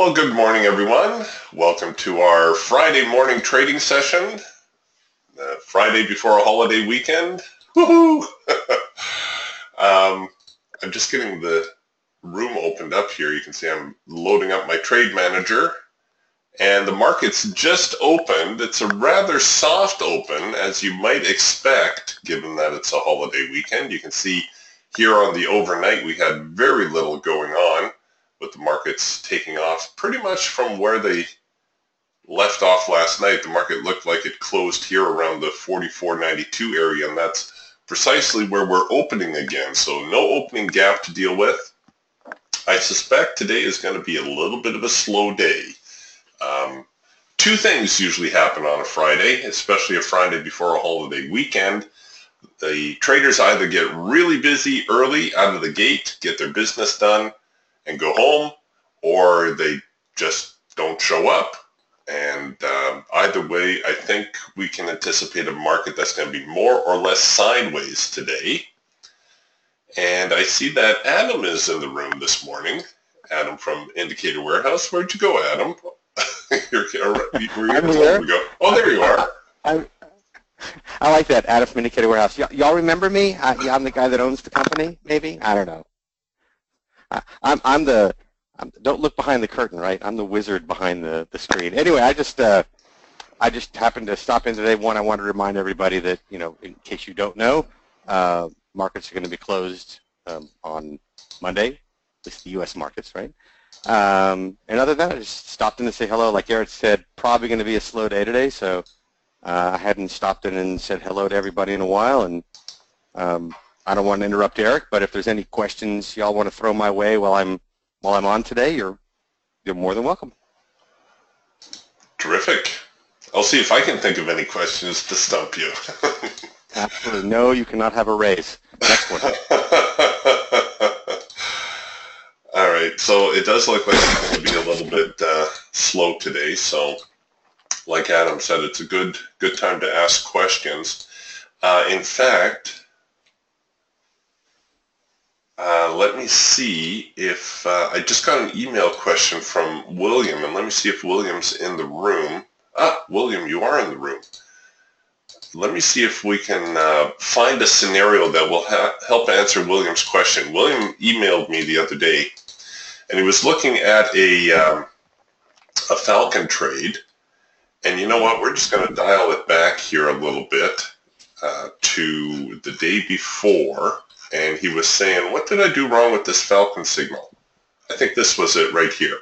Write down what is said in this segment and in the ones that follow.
Well, good morning, everyone. Welcome to our Friday morning trading session. Uh, Friday before a holiday weekend. Woohoo! um, I'm just getting the room opened up here. You can see I'm loading up my trade manager. And the market's just opened. It's a rather soft open, as you might expect, given that it's a holiday weekend. You can see here on the overnight we had very little going on with the markets taking off pretty much from where they left off last night. The market looked like it closed here around the 44.92 area, and that's precisely where we're opening again. So no opening gap to deal with. I suspect today is going to be a little bit of a slow day. Um, two things usually happen on a Friday, especially a Friday before a holiday weekend. The traders either get really busy early out of the gate, get their business done, and go home, or they just don't show up. And um, either way, I think we can anticipate a market that's going to be more or less sideways today. And I see that Adam is in the room this morning. Adam from Indicator Warehouse. Where'd you go, Adam? you're, you're, I'm here. Go. Oh, there you are. I, I like that, Adam from Indicator Warehouse. y'all remember me? I, I'm the guy that owns the company, maybe? I don't know. I, I'm, I'm the, I'm, don't look behind the curtain, right? I'm the wizard behind the, the screen. Anyway, I just, uh, I just happened to stop in today. One, I wanted to remind everybody that, you know, in case you don't know, uh, markets are going to be closed um, on Monday, at least the U.S. markets, right? Um, and other than that, I just stopped in to say hello. Like Eric said, probably going to be a slow day today, so uh, I hadn't stopped in and said hello to everybody in a while, and um, I don't want to interrupt Eric, but if there's any questions y'all want to throw my way while I'm while I'm on today, you're you're more than welcome. Terrific. I'll see if I can think of any questions to stump you. Absolutely. No, you cannot have a raise. Next one. All right. So it does look like it's going to be a little bit uh, slow today. So, like Adam said, it's a good good time to ask questions. Uh, in fact, uh, let me see if uh, I just got an email question from William, and let me see if William's in the room. Ah, William, you are in the room. Let me see if we can uh, find a scenario that will help answer William's question. William emailed me the other day, and he was looking at a um, a Falcon trade, and you know what? We're just going to dial it back here a little bit uh, to the day before and he was saying, what did I do wrong with this Falcon signal? I think this was it right here.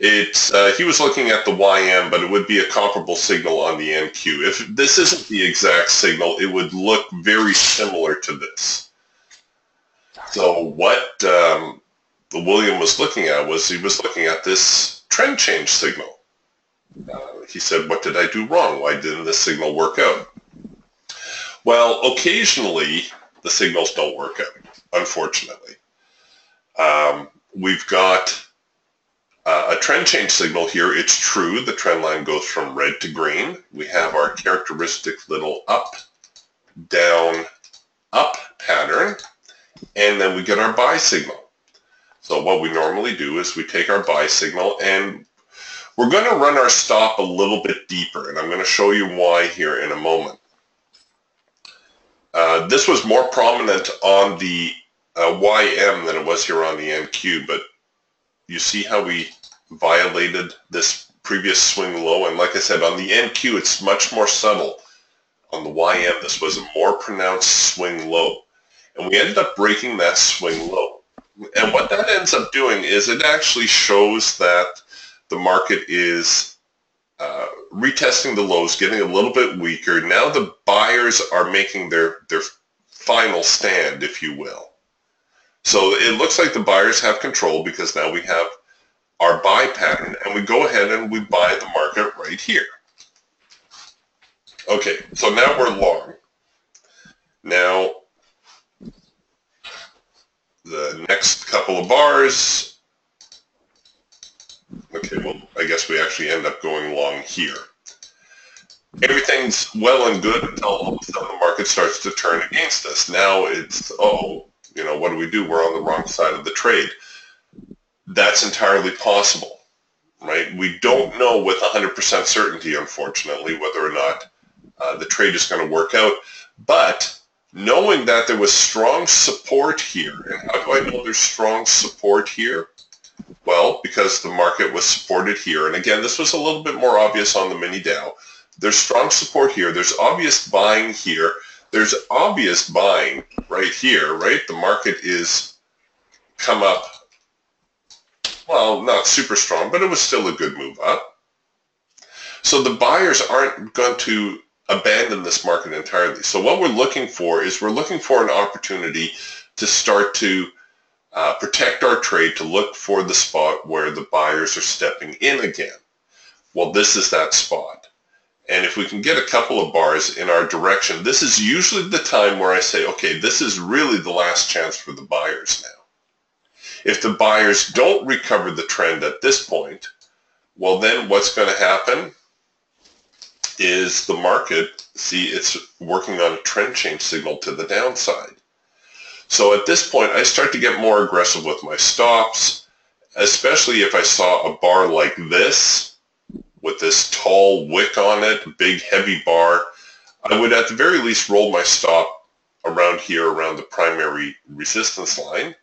It's, uh, he was looking at the YM, but it would be a comparable signal on the NQ. If this isn't the exact signal, it would look very similar to this. So what um, William was looking at was he was looking at this trend change signal. Uh, he said, what did I do wrong? Why didn't this signal work out? Well, occasionally the signals don't work out, unfortunately. Um, we've got uh, a trend change signal here. It's true, the trend line goes from red to green. We have our characteristic little up, down, up pattern, and then we get our buy signal. So what we normally do is we take our buy signal and we're going to run our stop a little bit deeper, and I'm going to show you why here in a moment. Uh, this was more prominent on the uh, YM than it was here on the NQ, but you see how we violated this previous swing low. And like I said, on the NQ, it's much more subtle. On the YM, this was a more pronounced swing low. And we ended up breaking that swing low. And what that ends up doing is it actually shows that the market is retesting the lows, getting a little bit weaker. Now the buyers are making their, their final stand, if you will. So it looks like the buyers have control because now we have our buy pattern and we go ahead and we buy the market right here. Okay, so now we're long. Now, the next couple of bars Okay, well, I guess we actually end up going long here. Everything's well and good until all of a sudden the market starts to turn against us. Now it's, oh, you know, what do we do? We're on the wrong side of the trade. That's entirely possible. right? We don't know with 100% certainty, unfortunately, whether or not uh, the trade is going to work out. But knowing that there was strong support here, and how do I know there's strong support here? Well, because the market was supported here, and again, this was a little bit more obvious on the mini Dow. There's strong support here. There's obvious buying here. There's obvious buying right here, right? The market is come up, well, not super strong, but it was still a good move up. So the buyers aren't going to abandon this market entirely. So what we're looking for is we're looking for an opportunity to start to uh, protect our trade, to look for the spot where the buyers are stepping in again. Well, this is that spot. And if we can get a couple of bars in our direction, this is usually the time where I say, okay, this is really the last chance for the buyers now. If the buyers don't recover the trend at this point, well then what's going to happen is the market, see, it's working on a trend change signal to the downside. So at this point, I start to get more aggressive with my stops, especially if I saw a bar like this with this tall wick on it, big heavy bar. I would at the very least roll my stop around here, around the primary resistance line,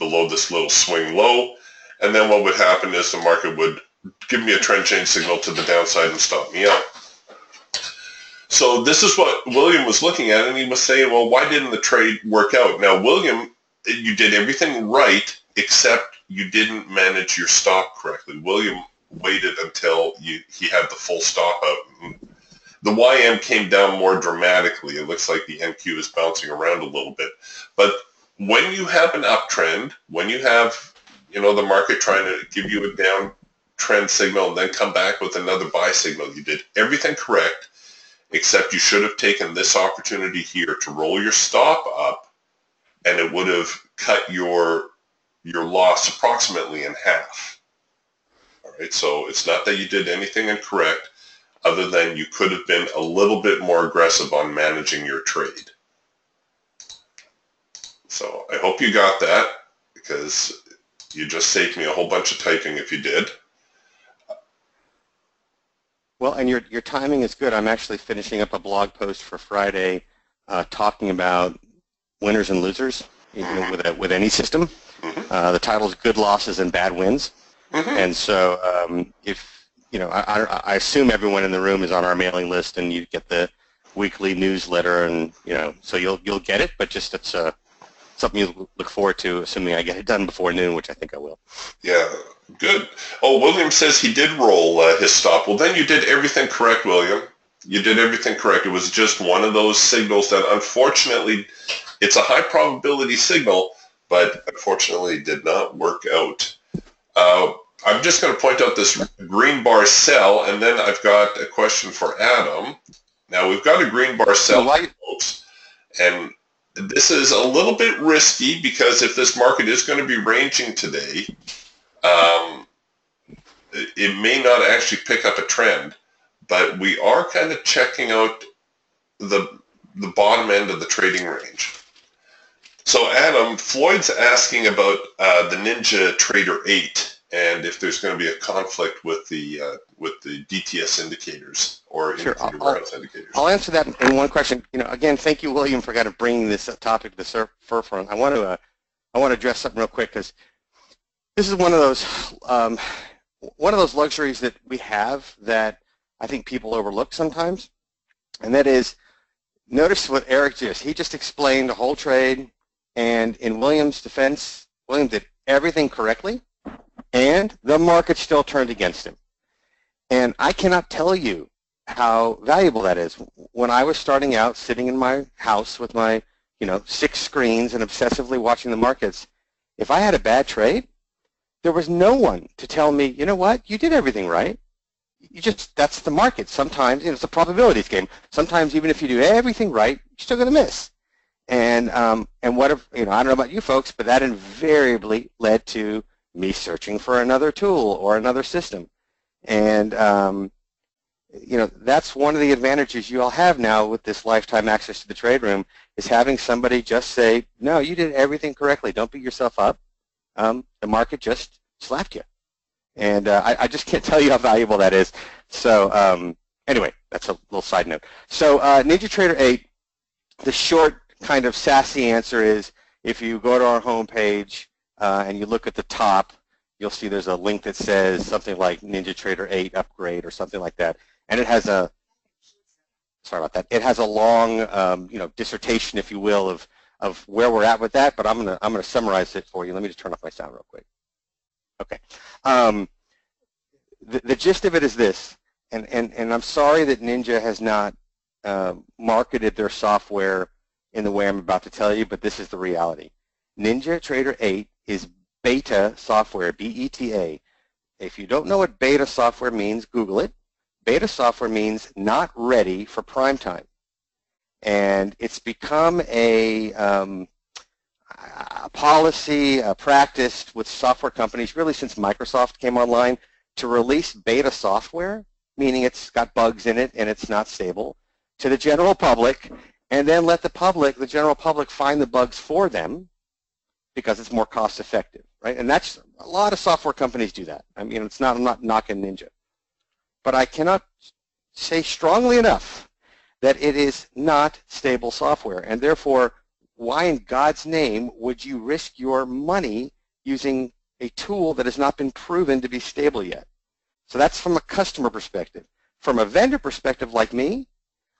below this little swing low. And then what would happen is the market would give me a trend change signal to the downside and stop me out. So this is what William was looking at, and he was saying, well, why didn't the trade work out? Now, William, you did everything right, except you didn't manage your stop correctly. William waited until you, he had the full stop out. The YM came down more dramatically. It looks like the NQ is bouncing around a little bit. But when you have an uptrend, when you have, you know, the market trying to give you a downtrend signal and then come back with another buy signal, you did everything correct, except you should have taken this opportunity here to roll your stop up and it would have cut your your loss approximately in half. All right, so it's not that you did anything incorrect other than you could have been a little bit more aggressive on managing your trade. So I hope you got that because you just saved me a whole bunch of typing if you did. Well, and your, your timing is good. I'm actually finishing up a blog post for Friday uh, talking about winners and losers you know, with, a, with any system. Mm-hmm. Uh, the title is Good Losses and Bad Wins. Mm-hmm. And so um, if, you know, I, I, assume everyone in the room is on our mailing list and you get the weekly newsletter and, you know, so you'll, you'll get it, but just it's a, something you look forward to, assuming I get it done before noon, which I think I will. Yeah, good. Oh, William says he did roll uh, his stop. Well, then you did everything correct, William. You did everything correct. It was just one of those signals that unfortunately, it's a high probability signal, but unfortunately did not work out. Uh, I'm just going to point out this green bar sell, and then I've got a question for Adam. Now, we've got a green bar sell, folks, and this is a little bit risky because if this market is going to be ranging today, um, it may not actually pick up a trend, but we are kind of checking out the the bottom end of the trading range. So Adam, Floyd's asking about uh, the Ninja Trader 8 and if there's going to be a conflict with the uh, with the DTS indicators or sure. I'll, indicators. I'll answer that in one question. You know, again, thank you, William, for kind of bringing this topic to the forefront. I want to uh, I want to address something real quick because this is one of those um, one of those luxuries that we have that I think people overlook sometimes, and that is notice what Eric just he just explained the whole trade, and in William's defense, William did everything correctly and the market still turned against him. And I cannot tell you how valuable that is. When I was starting out sitting in my house with my, you know, six screens and obsessively watching the markets, if I had a bad trade, there was no one to tell me, you know what, you did everything right. You just, that's the market. Sometimes, you know, it's a probabilities game. Sometimes even if you do everything right, you're still going to miss. And, um, and what if, you know, I don't know about you folks, but that invariably led to me searching for another tool or another system. And, um, you know, that's one of the advantages you all have now with this lifetime access to the trade room is having somebody just say, no, you did everything correctly. Don't beat yourself up. Um, the market just slapped you. And uh, I, I, just can't tell you how valuable that is. So um, anyway, that's a little side note. So uh, NinjaTrader 8, the short kind of sassy answer is if you go to our homepage uh, and you look at the top, you'll see there's a link that says something like NinjaTrader 8 upgrade or something like that. And it has a, sorry about that, it has a long, um, you know, dissertation, if you will, of, of where we're at with that, but I'm going to I'm gonna summarize it for you. Let me just turn off my sound real quick. Okay. Um, the, the gist of it is this, and, and, and I'm sorry that Ninja has not uh, marketed their software in the way I'm about to tell you, but this is the reality. Ninja Trader 8 is beta software, B-E-T-A. If you don't know what beta software means, Google it. Beta software means not ready for prime time. And it's become a, um, a policy, a practice with software companies really since Microsoft came online to release beta software, meaning it's got bugs in it and it's not stable, to the general public and then let the public, the general public, find the bugs for them because it's more cost effective right? And that's a lot of software companies do that. I mean, it's not, I'm not knocking Ninja. But I cannot say strongly enough that it is not stable software. And therefore, why in God's name would you risk your money using a tool that has not been proven to be stable yet? So that's from a customer perspective. From a vendor perspective like me,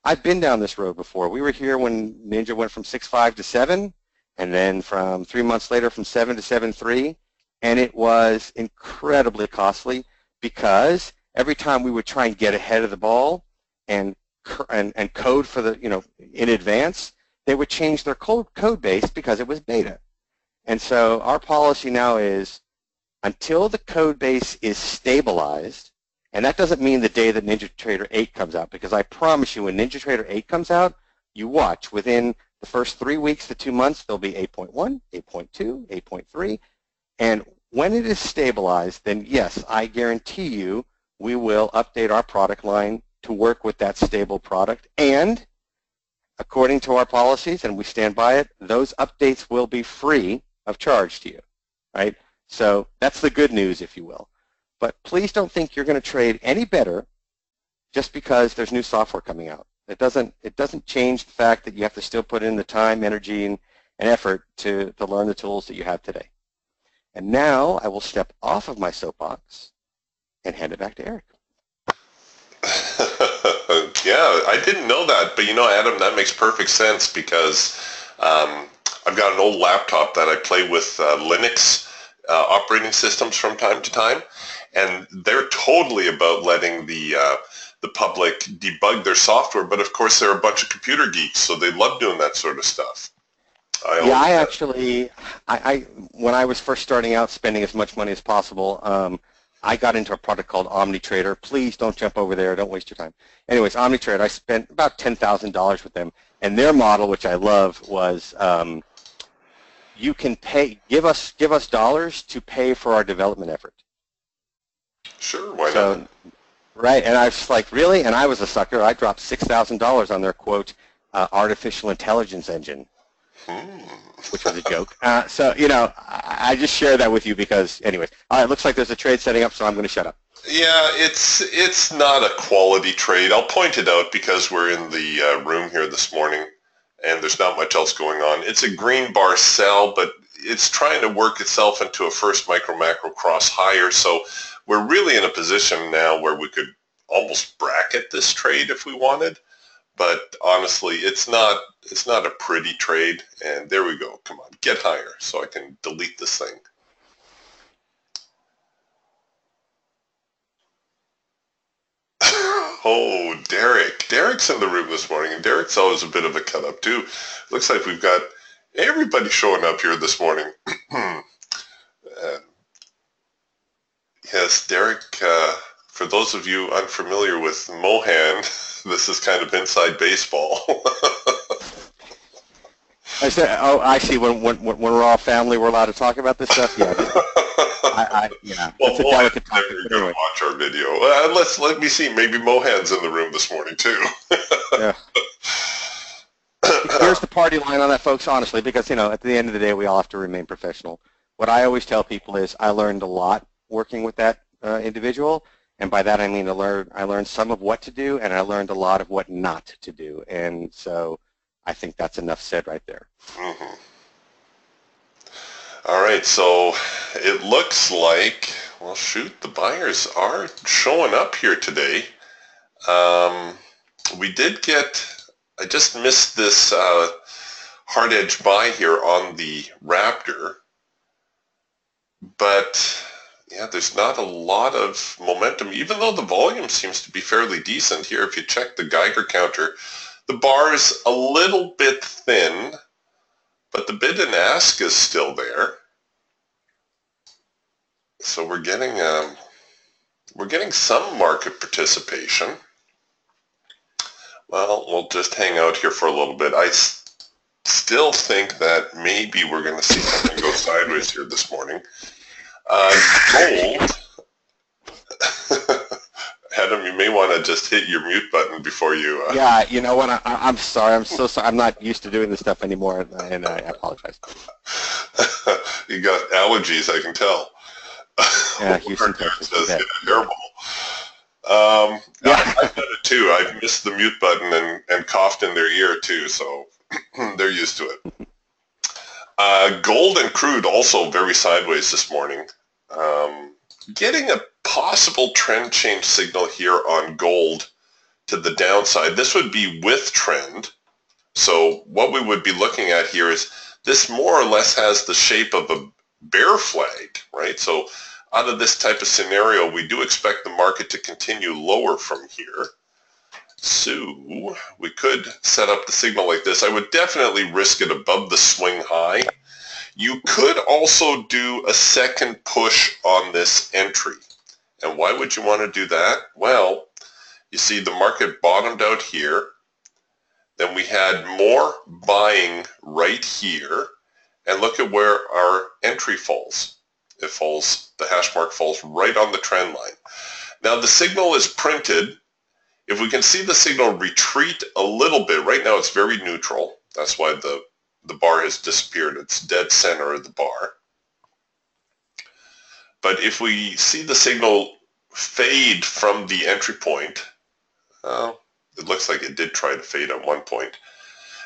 I've been down this road before. We were here when Ninja went from 6.5 to 7 and then from three months later from 7 to 7.3, and it was incredibly costly because every time we would try and get ahead of the ball and, and, and code for the, you know, in advance, they would change their code, code base because it was beta. And so our policy now is until the code base is stabilized, and that doesn't mean the day that NinjaTrader 8 comes out, because I promise you when NinjaTrader 8 comes out, you watch within the first three weeks to two months, there'll be 8.1, 8.2, 8.3. And when it is stabilized, then yes, I guarantee you we will update our product line to work with that stable product. And according to our policies, and we stand by it, those updates will be free of charge to you, right? So that's the good news, if you will. But please don't think you're going to trade any better just because there's new software coming out. It doesn't, it doesn't change the fact that you have to still put in the time, energy, and, and effort to, to learn the tools that you have today. And now I will step off of my soapbox and hand it back to Eric. yeah, I didn't know that, but you know, Adam, that makes perfect sense because um, I've got an old laptop that I play with uh, Linux uh, operating systems from time to time, and they're totally about letting the uh, the public debug their software, but of course they're a bunch of computer geeks, so they love doing that sort of stuff. I yeah, I actually, I, I, when I was first starting out spending as much money as possible, um, I got into a product called OmniTrader. Please don't jump over there. Don't waste your time. Anyways, OmniTrader, I spent about $10,000 with them. And their model, which I love, was um, you can pay, give us, give us dollars to pay for our development effort. Sure, why so, not? Right, and I was like, really? And I was a sucker. I dropped $6,000 on their, quote, uh, artificial intelligence engine, hmm. which was a joke. Uh, so, you know, I, I, just share that with you because, anyways. All right, looks like there's a trade setting up, so I'm going to shut up. Yeah, it's it's not a quality trade. I'll point it out because we're in the uh, room here this morning, and there's not much else going on. It's a green bar sell, but it's trying to work itself into a first micro macro cross higher. So we're really in a position now where we could almost bracket this trade if we wanted. But honestly, it's not it's not a pretty trade. And there we go. Come on, get higher so I can delete this thing. oh, Derek. Derek's in the room this morning, and Derek's always a bit of a cut up too. Looks like we've got everybody showing up here this morning. Uh, Yes, Derek, uh, for those of you unfamiliar with Mohan, this is kind of inside baseball. I said, oh, I see. When, when, when we're all family, we're allowed to talk about this stuff. Yeah, I, I, yeah. Well, it's a Mohan, delicate topic. Anyway. Watch our video. Uh, let's let me see. Maybe Mohan's in the room this morning too. yeah. Here's the party line on that, folks. Honestly, because you know, at the end of the day, we all have to remain professional. What I always tell people is, I learned a lot working with that uh, individual, and by that I mean I learned I learned some of what to do, and I learned a lot of what not to do, and so I think that's enough said right there. Mm-hmm. All right, so it looks like well, shoot, the buyers are showing up here today. Um, we did get, I just missed this uh, hard edge buy here on the Raptor, but yeah, there's not a lot of momentum, even though the volume seems to be fairly decent here. If you check the Geiger counter, the bar is a little bit thin, but the bid and ask is still there. So we're getting um, we're getting some market participation. Well, we'll just hang out here for a little bit. I still think that maybe we're going to see something go sideways here this morning. Uh, gold. Adam, you may want to just hit your mute button before you. Uh... Yeah, you know what? I, am sorry. I'm so sorry. I'm not used to doing this stuff anymore, and I apologize. you got allergies, I can tell. Yeah, Houston, Texas. terrible. Um, yeah. I've done it too. I've missed the mute button and, and coughed in their ear too, so they're used to it. Uh, gold and crude also very sideways this morning. Um, getting a possible trend change signal here on gold to the downside. This would be with trend. So what we would be looking at here is this more or less has the shape of a bear flag, right? So out of this type of scenario, we do expect the market to continue lower from here. So we could set up the signal like this. I would definitely risk it above the swing high. You could also do a second push on this entry. And why would you want to do that? Well, you see the market bottomed out here. Then we had more buying right here. And look at where our entry falls. It falls, the hash mark falls right on the trend line. Now the signal is printed. If we can see the signal retreat a little bit, right now it's very neutral. That's why the, the bar has disappeared. It's dead center of the bar. But if we see the signal fade from the entry point, it looks like it did try to fade at one point.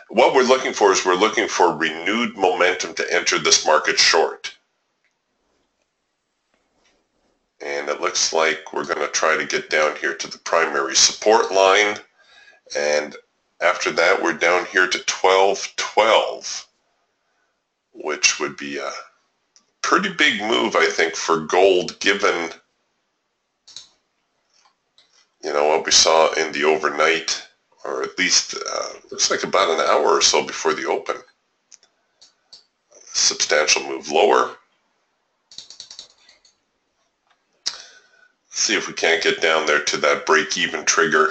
What we're looking for is we're looking for renewed momentum to enter this market short. and it looks like we're going to try to get down here to the primary support line and after that we're down here to 1212 which would be a pretty big move I think for gold given you know what we saw in the overnight or at least uh, looks like about an hour or so before the open substantial move lower see if we can't get down there to that break-even trigger.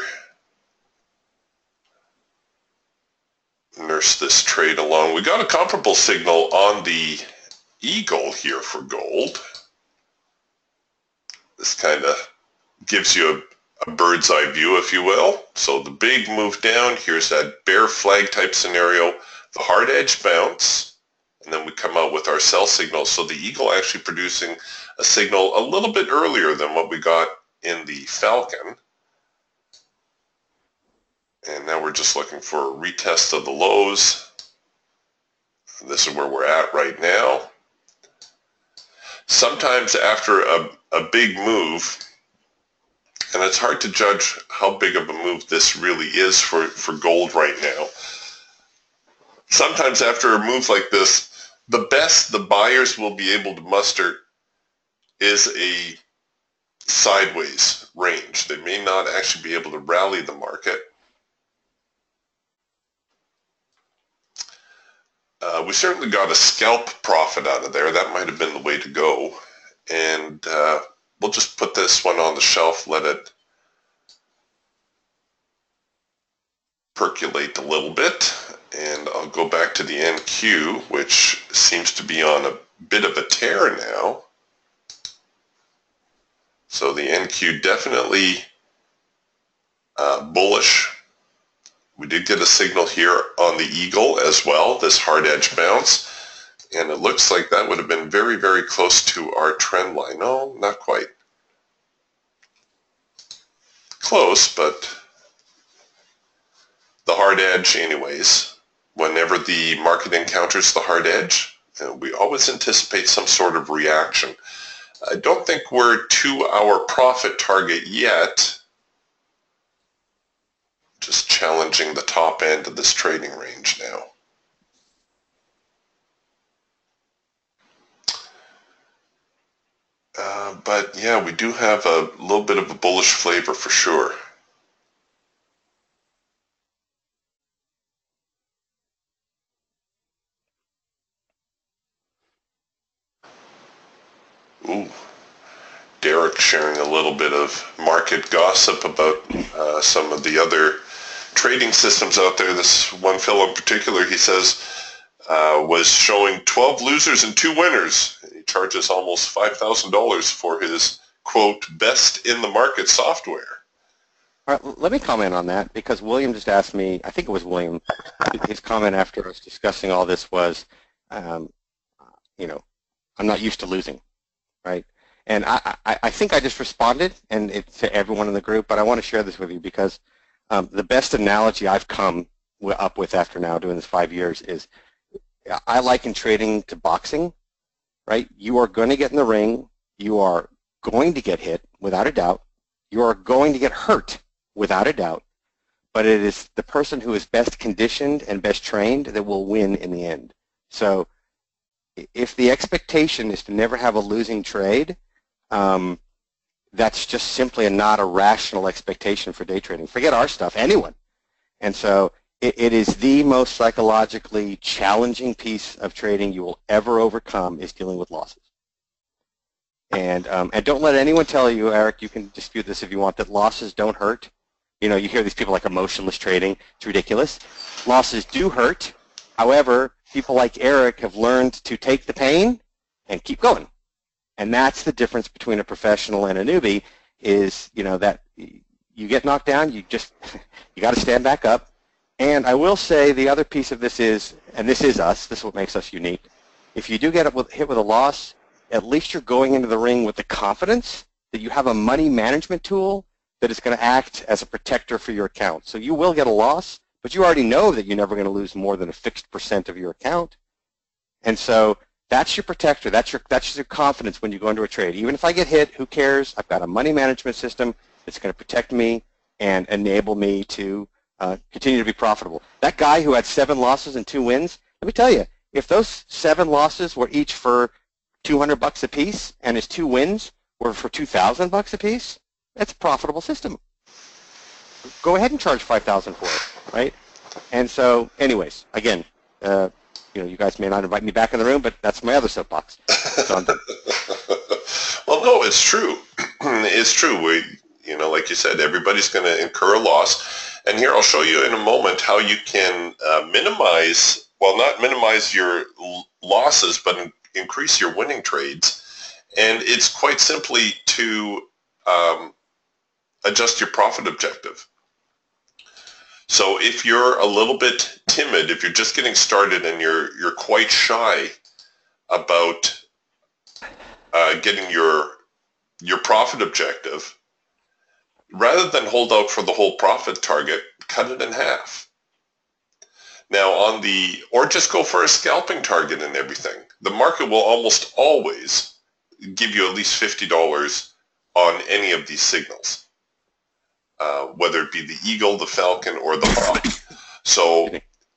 Nurse this trade along. We got a comparable signal on the Eagle here for gold. This kind of gives you a, a, bird's eye view, if you will. So the big move down, here's that bear flag type scenario, the hard edge bounce, and then we come out with our sell signal. So the Eagle actually producing a signal a little bit earlier than what we got in the Falcon. And now we're just looking for a retest of the lows. This is where we're at right now. Sometimes after a, a big move, and it's hard to judge how big of a move this really is for, for gold right now. Sometimes after a move like this, the best the buyers will be able to muster is a sideways range. They may not actually be able to rally the market. Uh, we certainly got a scalp profit out of there. That might have been the way to go. And uh, we'll just put this one on the shelf, let it percolate a little bit. And I'll go back to the NQ, which seems to be on a bit of a tear now. So the NQ definitely uh, bullish. We did get a signal here on the Eagle as well, this hard edge bounce. And it looks like that would have been very, very close to our trend line. No, not quite. close, but the hard edge anyways. Whenever the market encounters the hard edge, we always anticipate some sort of reaction. I don't think we're to our profit target yet. Just challenging the top end of this trading range now. Uh, but yeah, we do have a little bit of a bullish flavor for sure. Ooh. Derek sharing a little bit of market gossip about uh, some of the other trading systems out there. This one fellow in particular, he says, uh, was showing 12 losers and two winners. He charges almost $5,000 for his, quote, best in the market software. All right, let me comment on that because William just asked me, I think it was William, his comment after us discussing all this was, um, you know, I'm not used to losing right? And I, I, I think I just responded and it, to everyone in the group, but I want to share this with you because um, the best analogy I've come up with after now doing this five years is I liken trading to boxing, right? You are going to get in the ring. You are going to get hit without a doubt. You are going to get hurt without a doubt. But it is the person who is best conditioned and best trained that will win in the end. So if the expectation is to never have a losing trade, um, that's just simply not a rational expectation for day trading. Forget our stuff, anyone. And so it, it is the most psychologically challenging piece of trading you will ever overcome is dealing with losses. And, um, and don't let anyone tell you, Eric, you can dispute this if you want, that losses don't hurt. You know, you hear these people like emotionless trading. It's ridiculous. Losses do hurt. However, people like Eric have learned to take the pain and keep going. And that's the difference between a professional and a newbie is, you know, that you get knocked down, you just, you got to stand back up. And I will say the other piece of this is, and this is us, this is what makes us unique. If you do get hit with a loss, at least you're going into the ring with the confidence that you have a money management tool that is going to act as a protector for your account. So you will get a loss, but you already know that you're never going to lose more than a fixed percent of your account. And so that's your protector. That's your, that's your confidence when you go into a trade. Even if I get hit, who cares? I've got a money management system that's going to protect me and enable me to uh, continue to be profitable. That guy who had seven losses and two wins, let me tell you, if those seven losses were each for 200 bucks a piece and his two wins were for 2,000 bucks a piece, that's a profitable system. Go ahead and charge 5,000 for it right? And so, anyways, again, uh, you know, you guys may not invite me back in the room, but that's my other soapbox. So well, no, it's true. it's true. We, you know, like you said, everybody's going to incur a loss. And here I'll show you in a moment how you can uh, minimize, well, not minimize your losses, but increase your winning trades. And it's quite simply to um, adjust your profit objective. So if you're a little bit timid, if you're just getting started and you're you're quite shy about uh, getting your your profit objective, rather than hold out for the whole profit target, cut it in half. Now on the, or just go for a scalping target and everything. The market will almost always give you at least $50 on any of these signals. Uh, whether it be the eagle, the falcon, or the hawk. So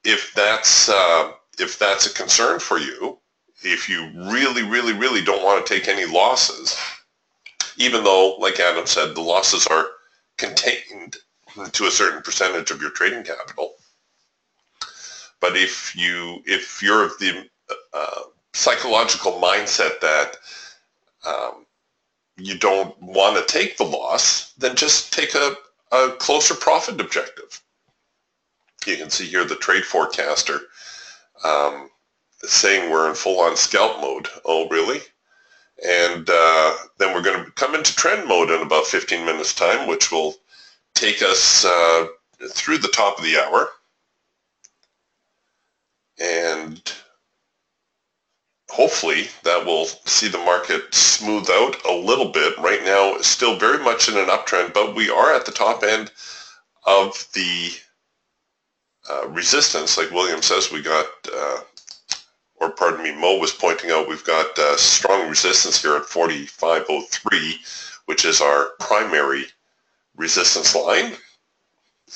if that's uh, if that's a concern for you, if you really, really, really don't want to take any losses, even though, like Adam said, the losses are contained to a certain percentage of your trading capital. But if you if you're of the uh, psychological mindset that um, you don't want to take the loss, then just take a, a closer profit objective. You can see here the trade forecaster um, saying we're in full-on scalp mode. Oh, really? And uh, then we're going to come into trend mode in about 15 minutes time, which will take us uh, through the top of the hour. And hopefully that will see the market smooth out a little bit. Right now, still very much in an uptrend, but we are at the top end of the uh, resistance. Like William says, we got, uh, or pardon me, Mo was pointing out, we've got uh, strong resistance here at 4503, which is our primary resistance line.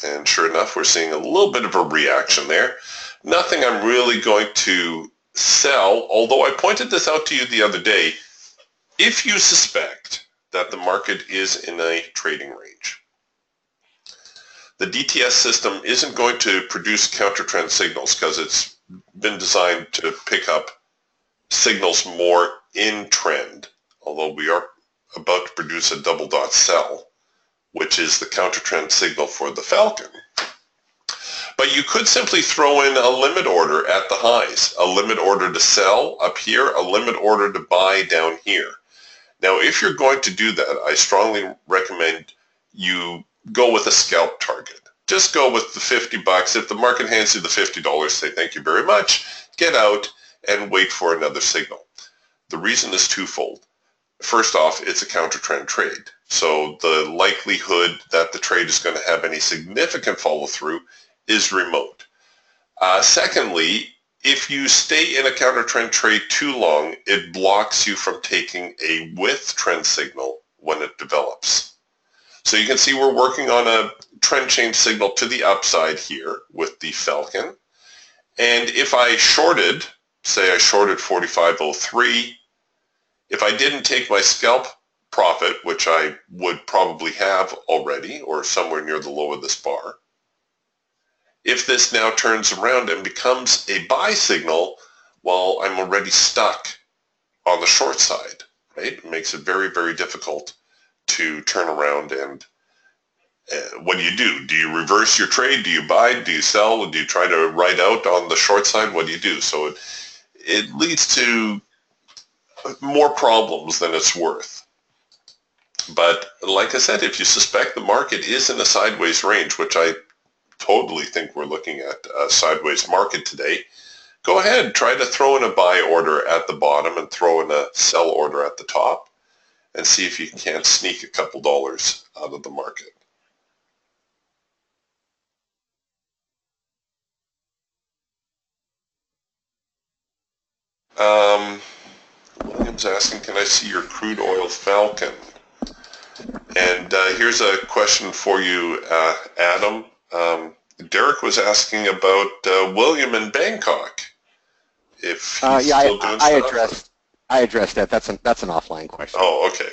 And sure enough, we're seeing a little bit of a reaction there. Nothing I'm really going to sell, although I pointed this out to you the other day. If you suspect that the market is in a trading range, the DTS system isn't going to produce counter-trend signals because it's been designed to pick up signals more in trend, although we are about to produce a double dot sell which is the counter-trend signal for the Falcon. But you could simply throw in a limit order at the highs, a limit order to sell up here, a limit order to buy down here. Now, if you're going to do that, I strongly recommend you go with a scalp target. Just go with the 50 bucks. If the market hands you the $50, say thank you very much, get out and wait for another signal. The reason is twofold. First off, it's a counter trend trade. So the likelihood that the trade is going to have any significant follow through is remote. Uh, secondly, if you stay in a counter trend trade too long, it blocks you from taking a with trend signal when it develops. So you can see we're working on a trend change signal to the upside here with the Falcon. And if I shorted, say I shorted 4503, if I didn't take my scalp profit, which I would probably have already or somewhere near the low of this bar, if this now turns around and becomes a buy signal, well, I'm already stuck on the short side, right? It makes it very, very difficult to turn around and uh, what do you do? Do you reverse your trade? Do you buy? Do you sell? Do you try to ride out on the short side? What do you do? So it, it leads to more problems than it's worth. But like I said, if you suspect the market is in a sideways range, which I totally think we're looking at a sideways market today, go ahead, try to throw in a buy order at the bottom and throw in a sell order at the top and see if you can't sneak a couple dollars out of the market. Um, William's asking, can I see your crude oil Falcon? And uh, here's a question for you, uh, Adam. Um, Derek was asking about uh, William in Bangkok. If uh, yeah, I, I addressed I addressed that. That's an that's an offline question. Oh, okay.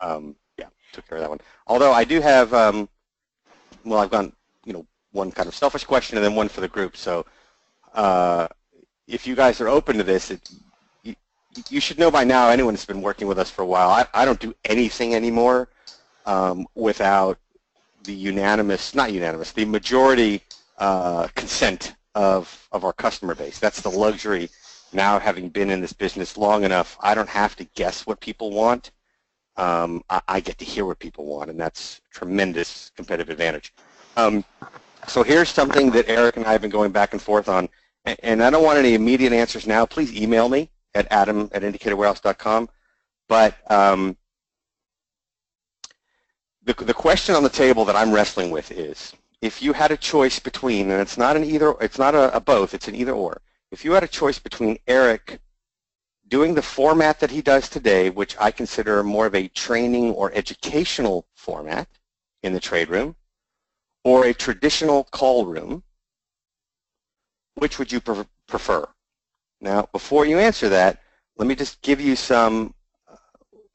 Um, yeah, took care of that one. Although I do have, um, well, I've gone, you know, one kind of selfish question and then one for the group. So, uh, if you guys are open to this, it, you should know by now, anyone who's been working with us for a while, I, I don't do anything anymore um, without the unanimous, not unanimous, the majority uh, consent of, of our customer base. That's the luxury now having been in this business long enough. I don't have to guess what people want. Um, I, I, get to hear what people want, and that's tremendous competitive advantage. Um, so here's something that Eric and I have been going back and forth on, and, and I don't want any immediate answers now. Please email me at adam at indicatorwarehouse.com. But um, the, the question on the table that I'm wrestling with is, if you had a choice between, and it's not an either, it's not a, a both, it's an either or. If you had a choice between Eric doing the format that he does today, which I consider more of a training or educational format in the trade room, or a traditional call room, which would you prefer? Now, before you answer that, let me just give you some uh,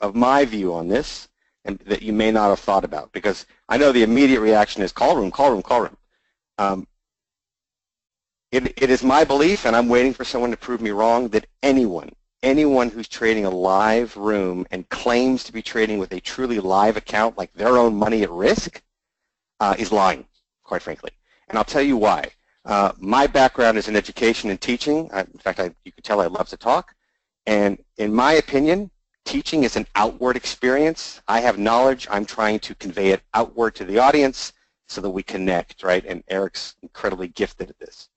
of my view on this and that you may not have thought about because I know the immediate reaction is call room, call room, call room. Um, it, it is my belief, and I'm waiting for someone to prove me wrong, that anyone, anyone who's trading a live room and claims to be trading with a truly live account, like their own money at risk, uh, is lying, quite frankly. And I'll tell you why. Uh, my background is in education and teaching. I, in fact, I, you can tell I love to talk. And in my opinion, teaching is an outward experience. I have knowledge. I'm trying to convey it outward to the audience so that we connect, right? And Eric's incredibly gifted at this.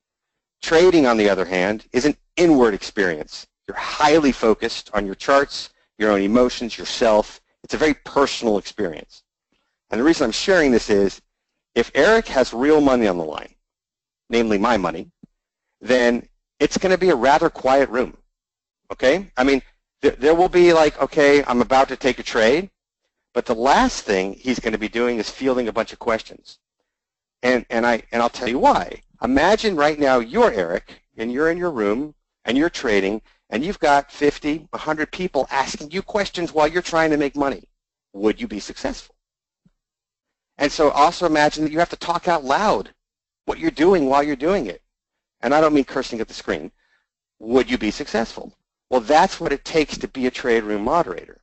Trading, on the other hand, is an inward experience. You're highly focused on your charts, your own emotions, yourself. It's a very personal experience. And the reason I'm sharing this is if Eric has real money on the line, namely my money, then it's going to be a rather quiet room. Okay? I mean, there, there will be like, okay, I'm about to take a trade, but the last thing he's going to be doing is fielding a bunch of questions. And, and, I, and I'll tell you why. Imagine right now you're Eric, and you're in your room, and you're trading, and you've got 50, 100 people asking you questions while you're trying to make money. Would you be successful? And so also imagine that you have to talk out loud what you're doing while you're doing it. And I don't mean cursing at the screen. Would you be successful? Well, that's what it takes to be a trade room moderator.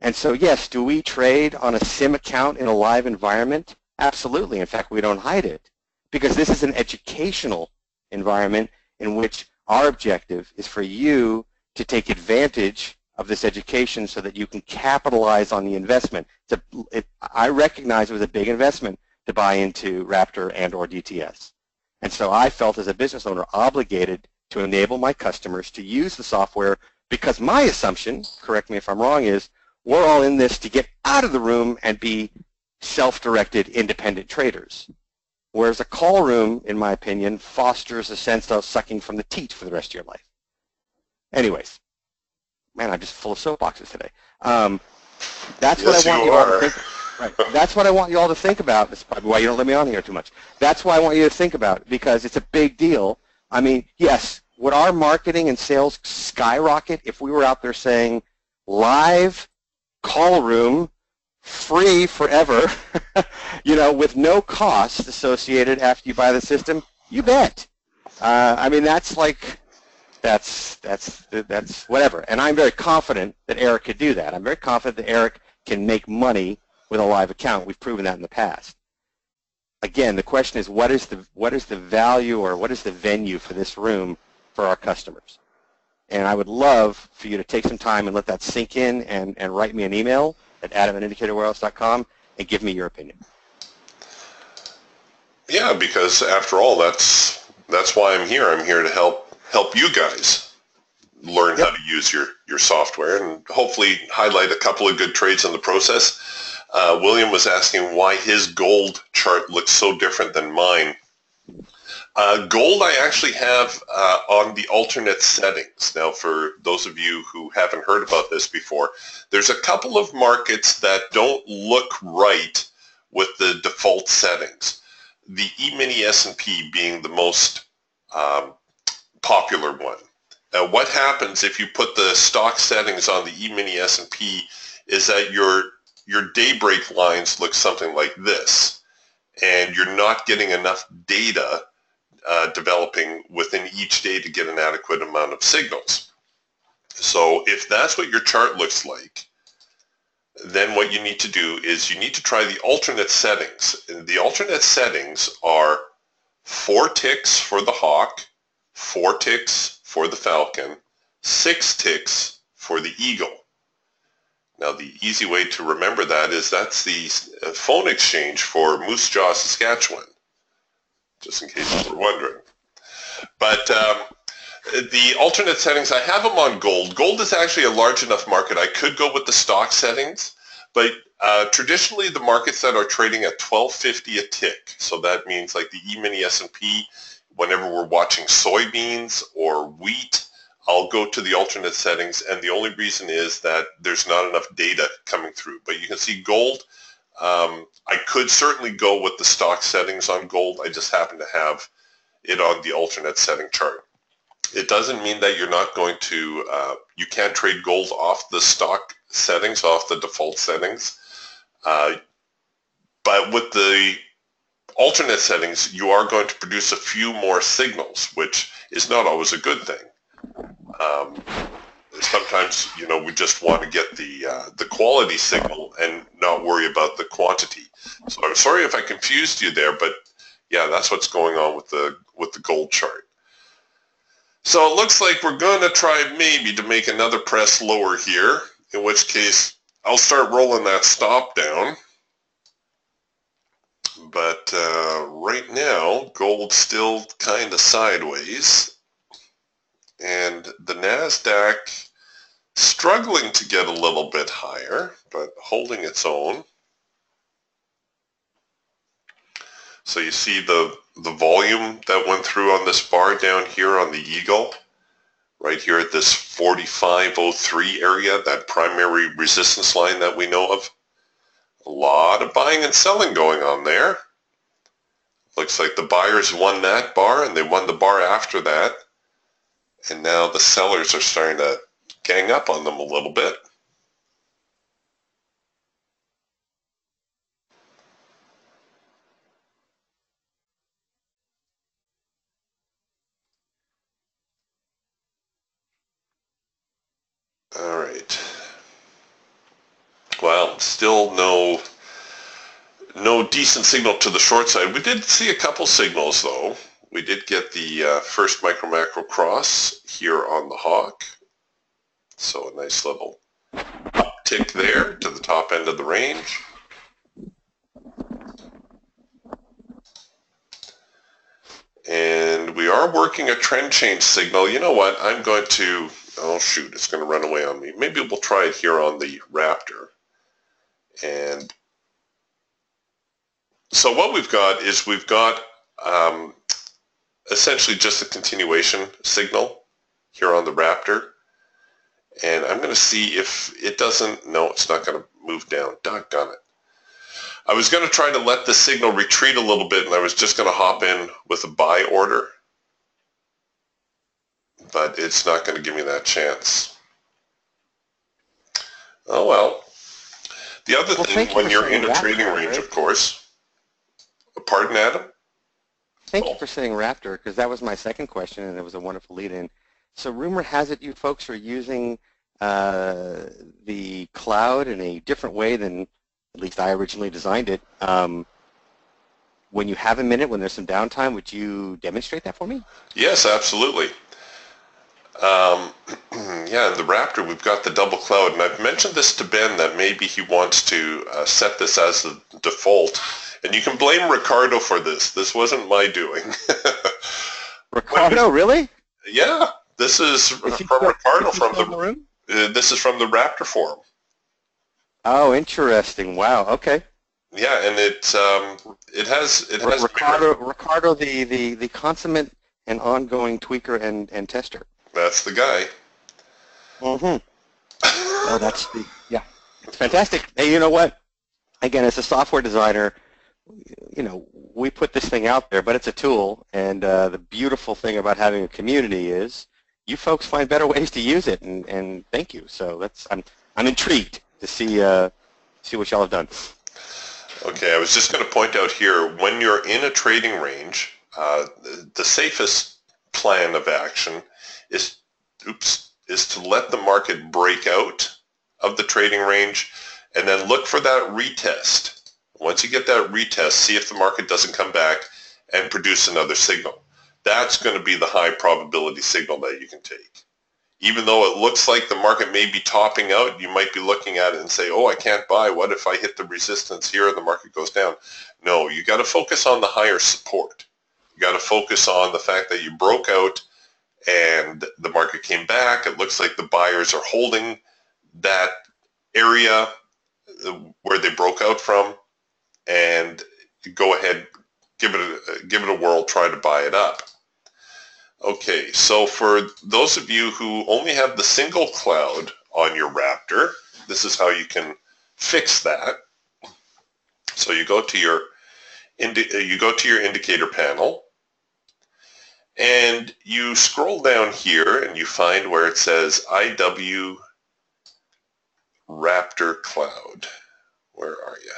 And so, yes, do we trade on a sim account in a live environment? Absolutely. In fact, we don't hide it because this is an educational environment in which our objective is for you to take advantage of this education so that you can capitalize on the investment. A, it, I recognize it was a big investment to buy into Raptor and or DTS. And so I felt as a business owner obligated to enable my customers to use the software because my assumption, correct me if I'm wrong, is we're all in this to get out of the room and be self-directed independent traders. Whereas a call room, in my opinion, fosters a sense of sucking from the teat for the rest of your life. Anyways, man, I'm just full of soapboxes today. Um, that's yes, what I want you, you all to think. Right. That's what I want you all to think about. That's probably why you don't let me on here too much. That's why I want you to think about because it's a big deal. I mean, yes, would our marketing and sales skyrocket if we were out there saying live call room free forever, you know, with no cost associated after you buy the system? You bet. Uh, I mean, that's like, that's, that's, that's whatever. And I'm very confident that Eric could do that. I'm very confident that Eric can make money with a live account. We've proven that in the past. Again, the question is what is the, what is the value or what is the venue for this room for our customers? And I would love for you to take some time and let that sink in and, and write me an email at adam at indicatorwarehouse.com and give me your opinion. Yeah, because after all, that's that's why I'm here. I'm here to help help you guys learn Yep. how to use your your software and hopefully highlight a couple of good trades in the process. Uh, William was asking why his gold chart looks so different than mine. Uh, gold I actually have uh, on the alternate settings. Now, for those of you who haven't heard about this before, there's a couple of markets that don't look right with the default settings. The E-mini S&P being the most um, popular one. Uh, what happens if you put the stock settings on the E-mini S&P is that your your daybreak lines look something like this, and you're not getting enough data uh, developing within each day to get an adequate amount of signals. So if that's what your chart looks like, then what you need to do is you need to try the alternate settings. And the alternate settings are four ticks for the hawk, four ticks for the falcon, six ticks for the eagle. Now the easy way to remember that is that's the uh, phone exchange for Moose Jaw, Saskatchewan, just in case you were wondering. But um, the alternate settings, I have them on gold. Gold is actually a large enough market. I could go with the stock settings, but uh, traditionally the markets that are trading at 1250 a tick, so that means like the E-mini S&P, whenever we're watching soybeans or wheat, I'll go to the alternate settings, and the only reason is that there's not enough data coming through. But you can see gold. Um, I could certainly go with the stock settings on gold. I just happen to have it on the alternate setting chart. It doesn't mean that you're not going to, uh, you can't trade gold off the stock settings, off the default settings. Uh, but with the alternate settings, you are going to produce a few more signals, which is not always a good thing. Um, sometimes, you know, we just want to get the uh, the quality signal and not worry about the quantity. So I'm sorry if I confused you there, but yeah, that's what's going on with the with the gold chart. So it looks like we're going to try maybe to make another press lower here, in which case I'll start rolling that stop down. But uh, right now, gold's still kind of sideways. And the NASDAQ struggling to get a little bit higher, but holding its own. So you see the, the volume that went through on this bar down here on the Eagle, right here at this 4503 area, that primary resistance line that we know of. A lot of buying and selling going on there. Looks like the buyers won that bar and they won the bar after that. And now the sellers are starting to gang up on them a little bit. All right. Well, still no no decent signal to the short side. We did see a couple signals though. We did get the uh, first micro macro cross here on the hawk. So a nice little uptick there to the top end of the range. And we are working a trend change signal. You know what? I'm going to, oh shoot, it's going to run away on me. Maybe we'll try it here on the Raptor. And so what we've got is we've got um, essentially just a continuation signal here on the Raptor. And I'm going to see if it doesn't, no, it's not going to move down. Doggone it. I was going to try to let the signal retreat a little bit and I was just going to hop in with a buy order. But it's not going to give me that chance. Oh well. The other well, thing, when you are in a trading range, of course. Pardon, Adam? Thank you for saying Raptor, because that was my second question, and it was a wonderful lead-in. So rumor has it you folks are using uh, the cloud in a different way than at least I originally designed it. Um, when you have a minute, when there's some downtime, would you demonstrate that for me? Yes, absolutely. Um, yeah, the Raptor, we've got the double cloud, and I've mentioned this to Ben that maybe he wants to uh, set this as the default. And you can blame Ricardo for this. This wasn't my doing. Ricardo, really? Yeah, this is, is from Ricardo from the, the room. Uh, this is from the Raptor forum. Oh, interesting. Wow. Okay. Yeah, and it um, it has it has Ricardo Ricardo the, the, the consummate and ongoing tweaker and, and tester. That's the guy. Mm-hmm. oh, that's the yeah. It's fantastic. Hey, you know what? Again, as a software designer, you know, we put this thing out there, but it's a tool, and uh, the beautiful thing about having a community is you folks find better ways to use it, and, and thank you. So that's I'm I'm intrigued to see uh, see what y'all have done. Okay, I was just going to point out here when you're in a trading range, uh, the safest plan of action is oops is to let the market break out of the trading range and then look for that retest. Once you get that retest, see if the market doesn't come back and produce another signal that's going to be the high probability signal that you can take. Even though it looks like the market may be topping out, you might be looking at it and say, oh, I can't buy. What if I hit the resistance here and the market goes down? No, you got to focus on the higher support. You got to focus on the fact that you broke out and the market came back. It looks like the buyers are holding that area uh, where they broke out from and go ahead, give it a, give it a whirl, try to buy it up. Okay, so for those of you who only have the single cloud on your Raptor, this is how you can fix that. So you go to your you go to your indicator panel and you scroll down here and you find where it says IW Raptor Cloud. Where are you?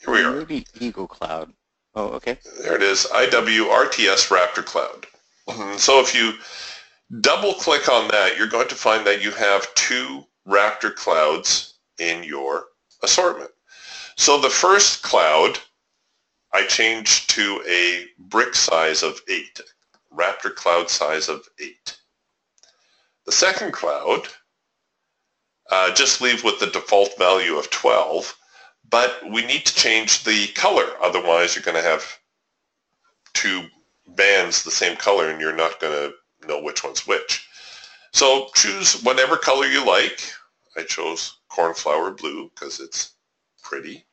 Here we are. Maybe Eagle Cloud. Oh, okay. There it is, IWRTS Raptor Cloud. Mm-hmm. So if you double click on that, you're going to find that you have two Raptor clouds in your assortment. So the first cloud I changed to a brick size of 8, Raptor cloud size of 8. The second cloud, uh, just leave with the default value of 12, but we need to change the color. Otherwise, you're going to have two bands the same color and you're not going to know which one's which. So choose whatever color you like. I chose cornflower blue because it's pretty.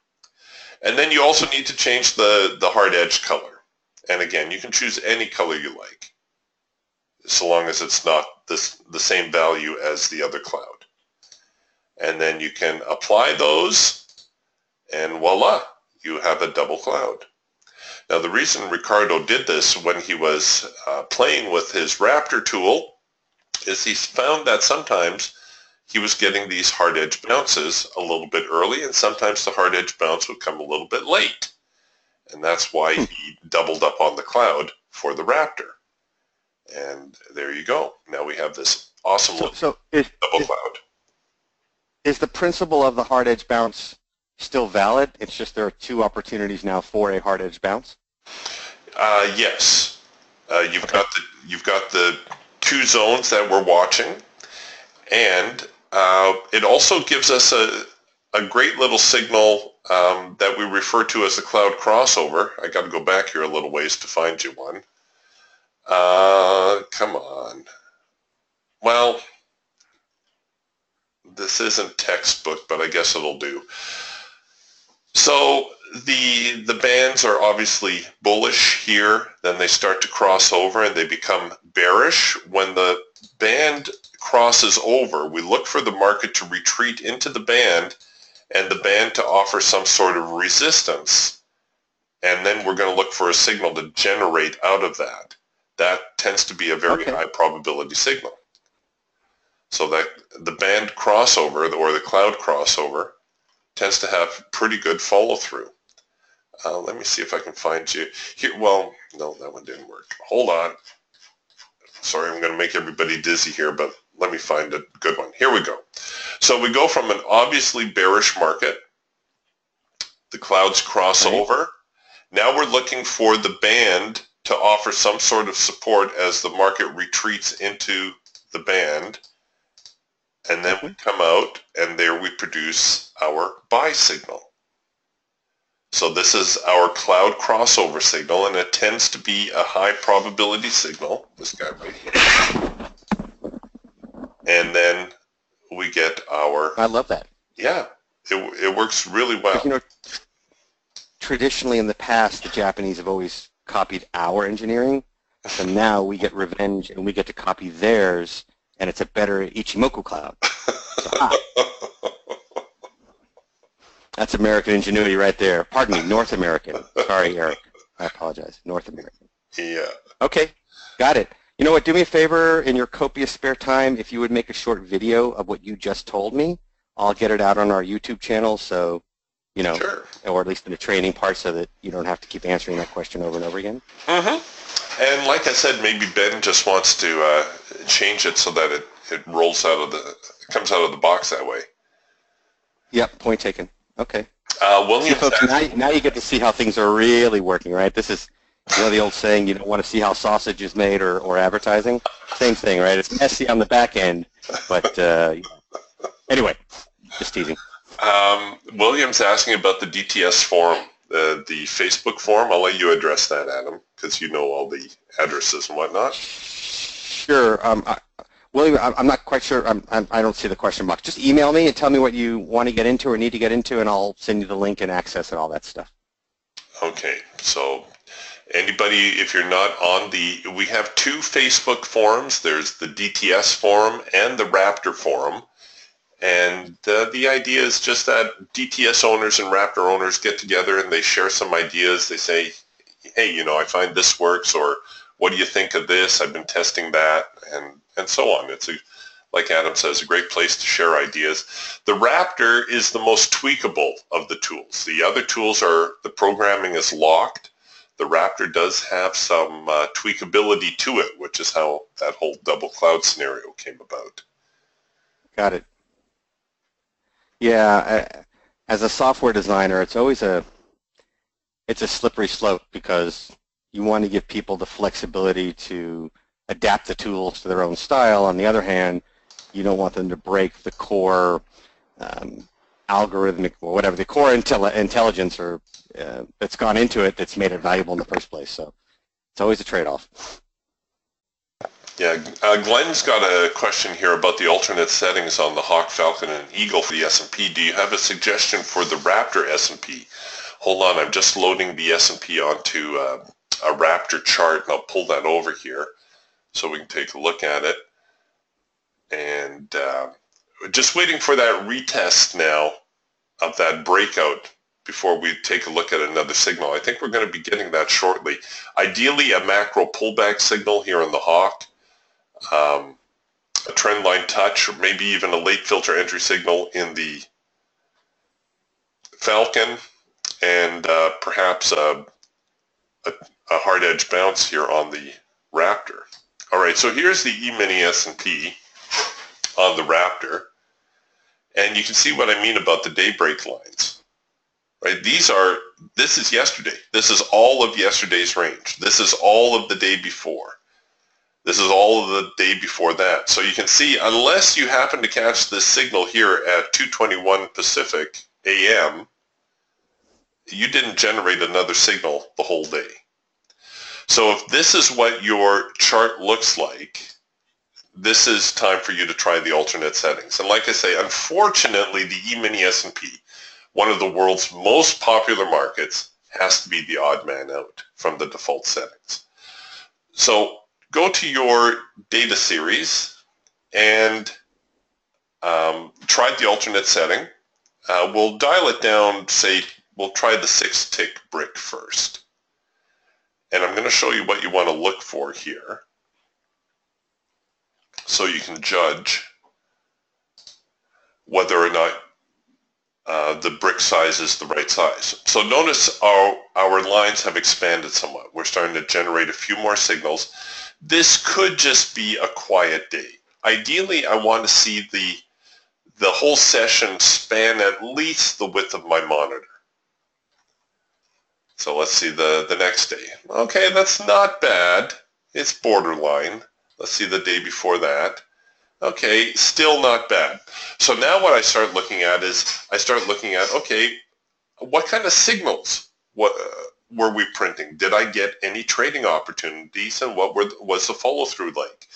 And then you also need to change the, the hard edge color. And again, you can choose any color you like, so long as it's not this, the same value as the other cloud. And then you can apply those, and voila, you have a double cloud. Now the reason Ricardo did this when he was uh, playing with his Raptor tool is he found that sometimes he was getting these hard edge bounces a little bit early and sometimes the hard edge bounce would come a little bit late. And that's why Hmm. he doubled up on the cloud for the Raptor. And there you go. Now we have this awesome So, so is, double is, cloud. is the principle of the hard edge bounce still valid? It's just there are two opportunities now for a hard edge bounce? Uh, yes. Uh, you've got the you've got the two zones that we're watching, and uh, it also gives us a a great little signal um, that we refer to as the cloud crossover. I got to go back here a little ways to find you one. Uh, come on. Well, this isn't textbook, but I guess it'll do. So the the bands are obviously bullish here, then they start to cross over and they become bearish. When the band crosses over, we look for the market to retreat into the band and the band to offer some sort of resistance. And then we're going to look for a signal to generate out of that. That tends to be a very Okay. high probability signal. So that the band crossover or the cloud crossover tends to have pretty good follow through. Uh, let me see if I can find you here. Well, no, that one didn't work. Hold on. Sorry, I'm going to make everybody dizzy here, but let me find a good one. Here we go. So we go from an obviously bearish market. The clouds cross Right. over. Now we're looking for the band to offer some sort of support as the market retreats into the band. And then we come out and there we produce our buy signal. So this is our cloud crossover signal and it tends to be a high probability signal, this guy right here. And then we get our, I love that. yeah, it, it works really well. You know, traditionally in the past, the Japanese have always copied our engineering. So now we get revenge and we get to copy theirs, and it's a better Ichimoku cloud. So, ah, that's American ingenuity right there. Pardon me, North American. Sorry, Eric. I apologize. North American. yeah. Okay, got it. You know what? Do me a favor in your copious spare time. If you would make a short video of what you just told me, I'll get it out on our YouTube channel. So, you know, Sure. or at least in the training part, so that you don't have to keep answering that question over and over again. Mm-hmm. And like I said, maybe Ben just wants to uh, change it so that it, it rolls out of the, comes out of the box that way. Yep, point taken. Okay. Uh, See, William folks, now, now you get to see how things are really working, right? This is, you know, the old saying, you don't want to see how sausage is made or, or advertising. Same thing, right? It's messy on the back end, but uh, anyway, just teasing. Um, William's asking about the DTS forum, uh, the Facebook forum. I'll let you address that, Adam, because you know all the addresses and whatnot. Sure. Um, I, William, I'm not quite sure. I'm, I don't see the question box. Just email me and tell me what you want to get into or need to get into, and I'll send you the link and access and all that stuff. Okay, so anybody, if you're not on the, we have two Facebook forums. There's the DTS forum and the Raptor forum. And uh, the idea is just that DTS owners and Raptor owners get together and they share some ideas. They say, hey, you know, I find this works, or what do you think of this? I've been testing that, and, and so on. It's a, like Adam says, a great place to share ideas. The Raptor is the most tweakable of the tools. The other tools are, the programming is locked. The Raptor does have some uh, tweakability to it, which is how that whole double cloud scenario came about. Got it. Yeah, I- as a software designer, it's always a it's a slippery slope because you want to give people the flexibility to adapt the tools to their own style. On the other hand, you don't want them to break the core um, algorithmic or whatever the core intelli- intelligence or uh, that's gone into it that's made it valuable in the first place. So It's always a trade-off. Yeah, uh, Glenn's got a question here about the alternate settings on the Hawk, Falcon, and Eagle for the S&P. Do you have a suggestion for the Raptor S&P? Hold on, I'm just loading the S&P onto uh, a Raptor chart, and I'll pull that over here so we can take a look at it. And uh, just waiting for that retest now of that breakout before we take a look at another signal. I think we're going to be getting that shortly. Ideally, a macro pullback signal here in the Hawk, um, a trend line touch, or maybe even a late filter entry signal in the Falcon, and uh, perhaps a, a, a, hard edge bounce here on the Raptor. All right, so here's the E-mini S&P on the Raptor. And you can see what I mean about the daybreak lines. Right? These are, this is yesterday. This is all of yesterday's range. This is all of the day before. This is all of the day before that. So you can see, unless you happen to catch this signal here at 221 Pacific AM, you didn't generate another signal the whole day. So if this is what your chart looks like, this is time for you to try the alternate settings. And like I say, unfortunately, the E-mini S&P, one of the world's most popular markets, has to be the odd man out from the default settings. So go to your data series and um, try the alternate setting. Uh, we'll dial it down, say, we'll try the six tick brick first. And I'm going to show you what you want to look for here so you can judge whether or not uh, the brick size is the right size. So notice our, our lines have expanded somewhat. We're starting to generate a few more signals. This could just be a quiet day. Ideally, I want to see the, the whole session span at least the width of my monitor. So let's see the, the next day. Okay, that's not bad. It's borderline. Let's see the day before that. Okay, still not bad. So now what I start looking at is I start looking at, okay, what kind of signals what, uh, were we printing? Did I get any trading opportunities and what were, was the follow through like?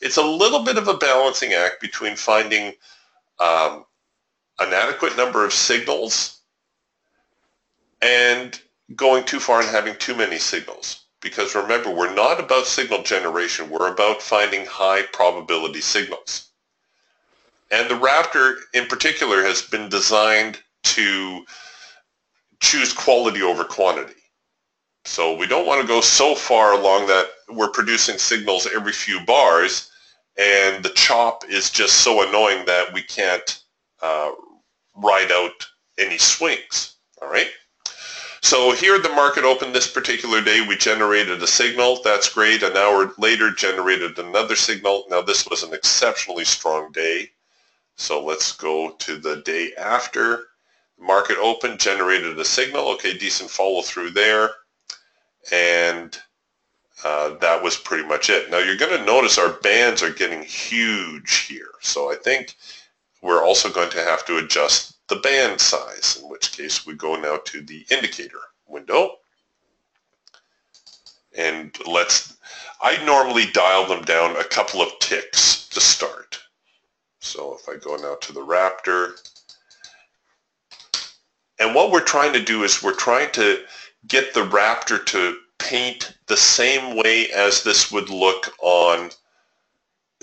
It's a little bit of a balancing act between finding um, an adequate number of signals and going too far and having too many signals because remember, we're not about signal generation. We're about finding high probability signals. And the Raptor in particular has been designed to choose quality over quantity. So we don't want to go so far along that we're producing signals every few bars and the chop is just so annoying that we can't uh, ride out any swings. All right. So here the market opened this particular day. We generated a signal. That's great. An hour later generated another signal. Now this was an exceptionally strong day. So let's go to the day after. Market opened, generated a signal. Okay, decent follow through there. And uh, that was pretty much it. Now you're going to notice our bands are getting huge here. So I think we're also going to have to adjust the band size, in which case we go now to the indicator window. And let's, I normally dial them down a couple of ticks to start. So if I go now to the Raptor, and what we're trying to do is we're trying to get the Raptor to paint the same way as this would look on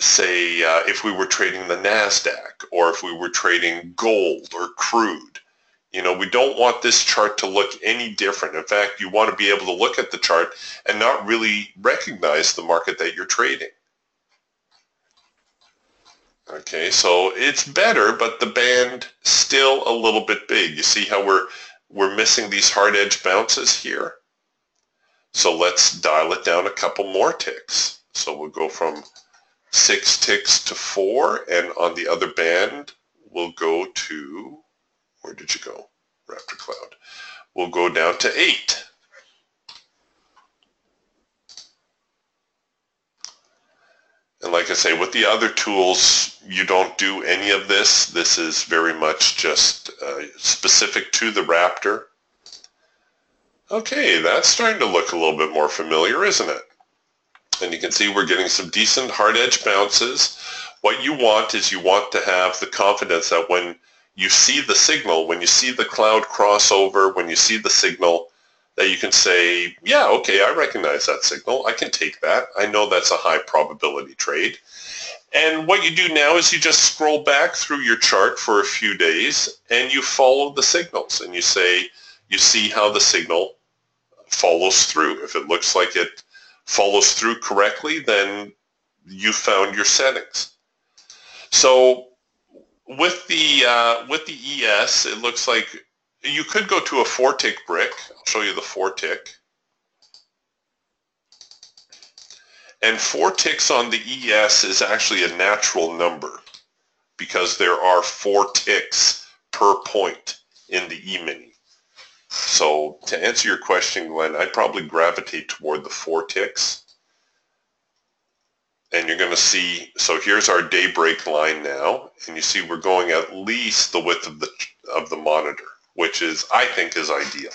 say, uh, if we were trading the NASDAQ or if we were trading gold or crude. You know, we don't want this chart to look any different. In fact, you want to be able to look at the chart and not really recognize the market that you're trading. Okay, so it's better, but the band still a little bit big. You see how we're we're missing these hard edge bounces here? So let's dial it down a couple more ticks. So we'll go from six ticks to four, and on the other band, we'll go to, where did you go? Raptor Cloud. We'll go down to eight. And like I say, with the other tools, you don't do any of this. This is very much just uh, specific to the Raptor. Okay, that's starting to look a little bit more familiar, isn't it? And you can see we're getting some decent hard edge bounces. What you want is you want to have the confidence that when you see the signal, when you see the cloud crossover, when you see the signal, that you can say, yeah, okay, I recognize that signal. I can take that. I know that's a high probability trade. And what you do now is you just scroll back through your chart for a few days and you follow the signals and you say, you see how the signal follows through. If it looks like it follows through correctly, then you found your settings. So with the uh, with the ES, it looks like you could go to a four tick brick. I'll show you the four tick. And four ticks on the ES is actually a natural number because there are four ticks per point in the E-mini. So to answer your question, Glenn, I'd probably gravitate toward the four ticks. And you're going to see, so here's our daybreak line now, and you see we're going at least the width of the, of the monitor, which is, I think, is ideal.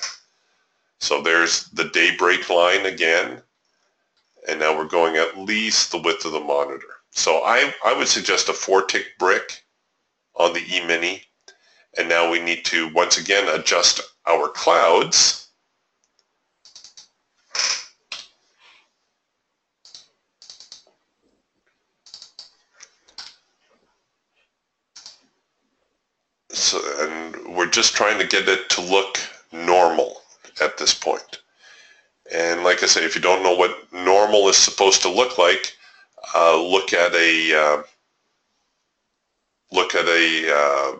So there's the daybreak line again, and now we're going at least the width of the monitor. So I, I would suggest a four tick brick on the E-mini, and now we need to once again adjust our clouds. So, and we're just trying to get it to look normal at this point. And like I say, if you don't know what normal is supposed to look like, uh, look at a uh, look at a uh,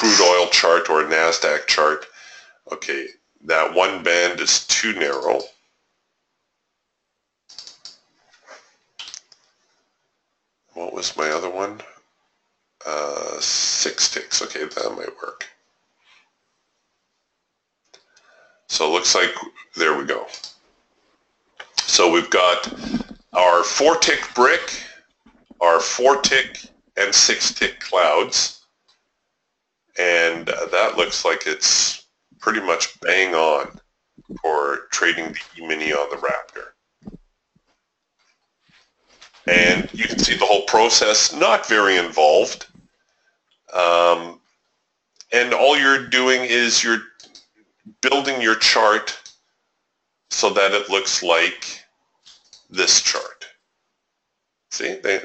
crude oil chart or a Nasdaq chart. Okay, that one band is too narrow. What was my other one? Uh, six ticks. Okay, that might work. So it looks like, there we go. So we've got our four tick brick, our four tick and six tick clouds. And that looks like it's pretty much bang on for trading the E-mini on the Raptor. And you can see the whole process, not very involved. Um, and all you're doing is you're building your chart so that it looks like this chart. See, they,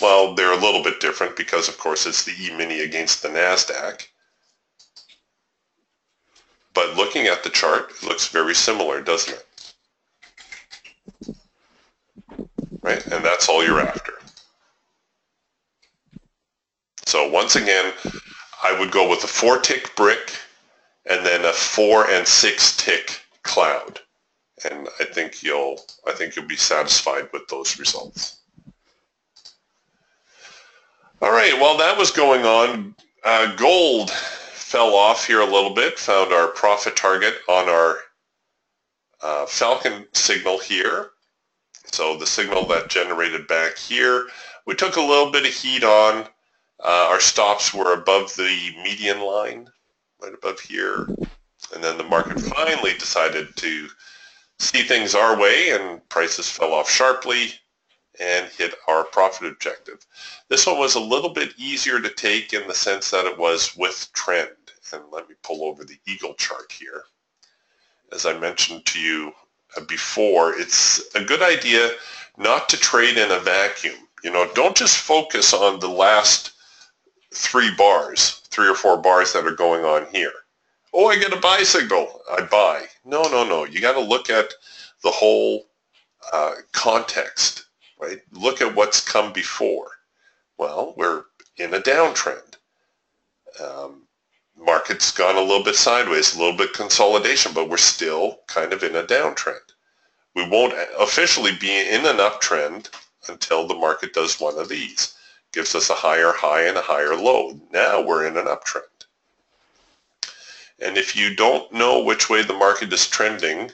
well, they're a little bit different because, of course, it's the E-mini against the NASDAQ. But looking at the chart, it looks very similar, doesn't it? Right? And that's all you're after. So once again, I would go with a four-tick brick and then a four and six tick cloud. And I think you'll I think you'll be satisfied with those results. All right, while that was going on, uh, gold fell off here a little bit, found our profit target on our uh, Falcon signal here. So the signal that generated back here, we took a little bit of heat on. Uh, our stops were above the median line right above here. And then the market finally decided to see things our way and prices fell off sharply and hit our profit objective. This one was a little bit easier to take in the sense that it was with trend. And let me pull over the Eagle chart here. As I mentioned to you before, it's a good idea not to trade in a vacuum. You know, don't just focus on the last three bars, three or four bars that are going on here. Oh, I get a buy signal. I buy. No, no, no. You got to look at the whole uh, context, right? Look at what's come before. Well, we're in a downtrend. Um, market's gone a little bit sideways, a little bit consolidation, but we're still kind of in a downtrend. We won't officially be in an uptrend until the market does one of these gives us a higher high and a higher low. Now we're in an uptrend. And if you don't know which way the market is trending,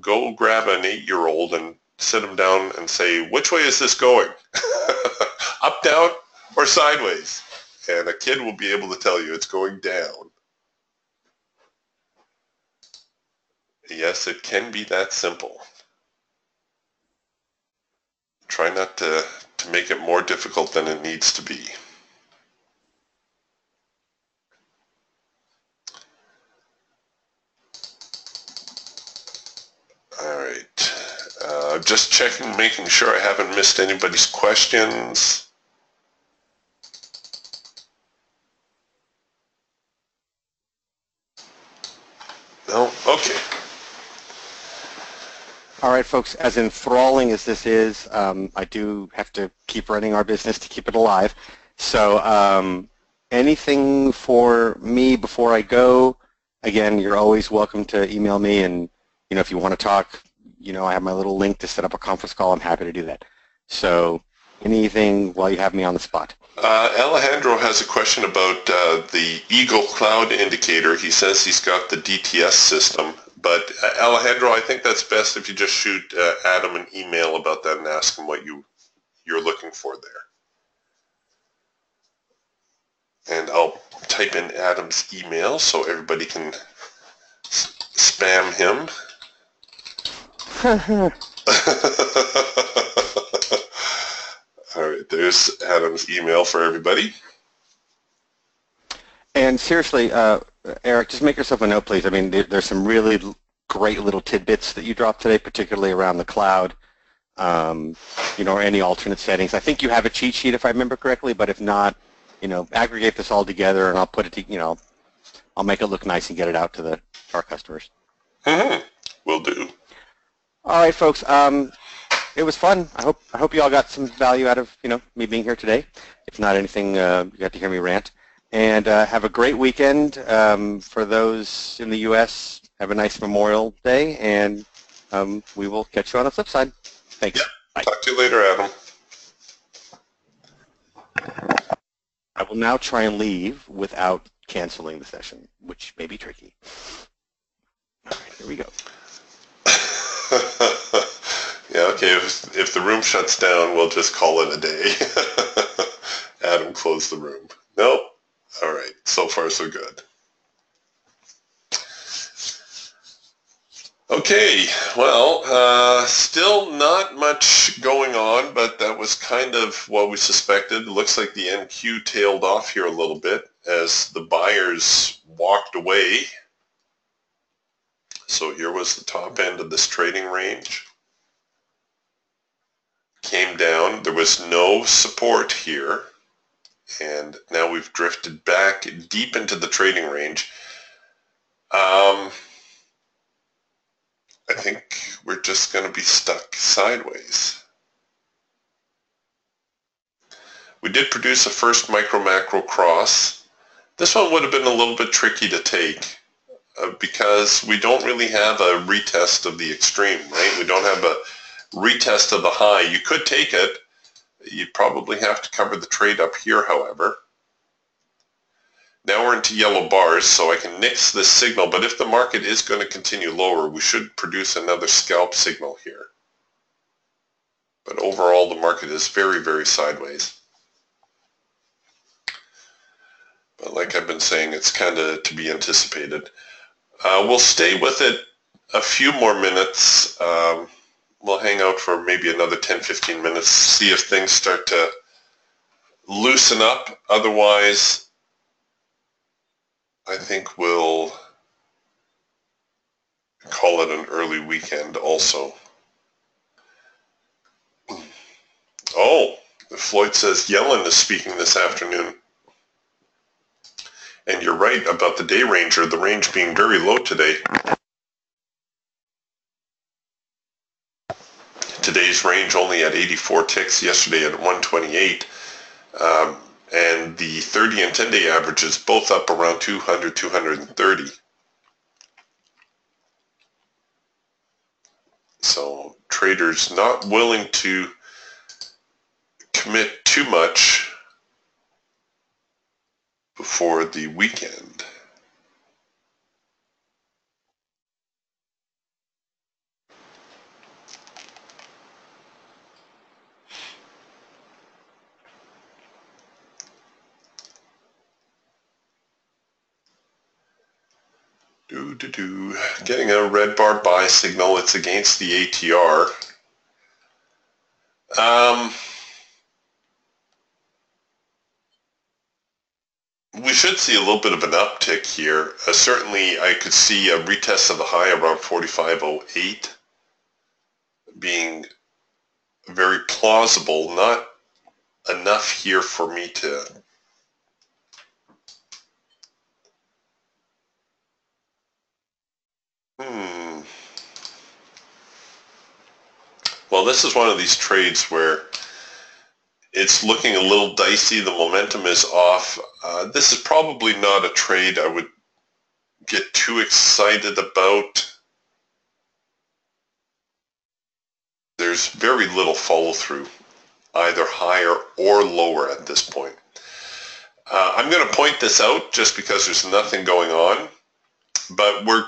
go grab an eight-year-old and sit them down and say, which way is this going? Up, down, or sideways? And a kid will be able to tell you it's going down. Yes, it can be that simple. Try not to, to make it more difficult than it needs to be. All right. Uh, just checking, making sure I haven't missed anybody's questions. No? Okay. All right, folks, as enthralling as this is, um, I do have to keep running our business to keep it alive. So um, anything for me before I go, again, you're always welcome to email me and, you know, if you want to talk, you know, I have my little link to set up a conference call. I'm happy to do that. So anything while you have me on the spot. Uh, Alejandro has a question about uh, the Eagle Cloud indicator. He says he's got the DTS system, but uh, Alejandro, I think that's best if you just shoot uh, Adam an email about that and ask him what you you're looking for there. And I'll type in Adam's email so everybody can s- spam him. All right, there's Adam's email for everybody. And seriously, uh, Eric, just make yourself a note, please. I mean, there, there's some really great little tidbits that you dropped today, particularly around the cloud, um, you know, or any alternate settings. I think you have a cheat sheet, if I remember correctly, but if not, you know, aggregate this all together, and I'll put it, to, you know, I'll make it look nice and get it out to the to our customers. Mm-hmm. Will do. All right, folks. Um, it was fun. I hope I hope you all got some value out of you know me being here today. If not anything, uh, you got to hear me rant. And uh, have a great weekend. Um, for those in the U.S., have a nice Memorial Day, and um, we will catch you on the flip side. Thanks. Bye. Talk to you later, Adam. I will now try and leave without canceling the session, which may be tricky. All right, here we go. yeah, okay. If, if the room shuts down, we'll just call it a day. Adam closed the room. Nope. All right. So far, so good. Okay. Well, uh, still not much going on, but that was kind of what we suspected. It looks like the NQ tailed off here a little bit as the buyers walked away. So here was the top end of this trading range. Came down. There was no support here. And now we've drifted back deep into the trading range. Um, I think we're just going to be stuck sideways. We did produce a first micro-macro cross. This one would have been a little bit tricky to take uh, because we don't really have a retest of the extreme, right? We don't have a retest of the high. You could take it. You'd probably have to cover the trade up here, however. Now we're into yellow bars, so I can nix this signal, but if the market is going to continue lower, we should produce another scalp signal here. But overall, the market is very, very sideways. But like I've been saying, it's kind of to be anticipated. Uh, we'll stay with it a few more minutes. Um, we'll hang out for maybe another 10, 15 minutes, see if things start to loosen up. Otherwise, I think we'll call it an early weekend also. Oh, Floyd says Yellen is speaking this afternoon. And you're right about the day ranger, the range being very low today. Today's range only at 84 ticks, yesterday at 128. Um, and the 30 and 10 day averages both up around 200, 230. So traders not willing to commit too much before the weekend. Do, do, do. Getting a red bar buy signal. It's against the ATR. Um, we should see a little bit of an uptick here. Uh, certainly, I could see a retest of the high around 45.08 being very plausible. Not enough here for me to Hmm. Well, this is one of these trades where it's looking a little dicey. The momentum is off. Uh, this is probably not a trade I would get too excited about. There's very little follow through, either higher or lower at this point. Uh, I'm going to point this out just because there's nothing going on, but we're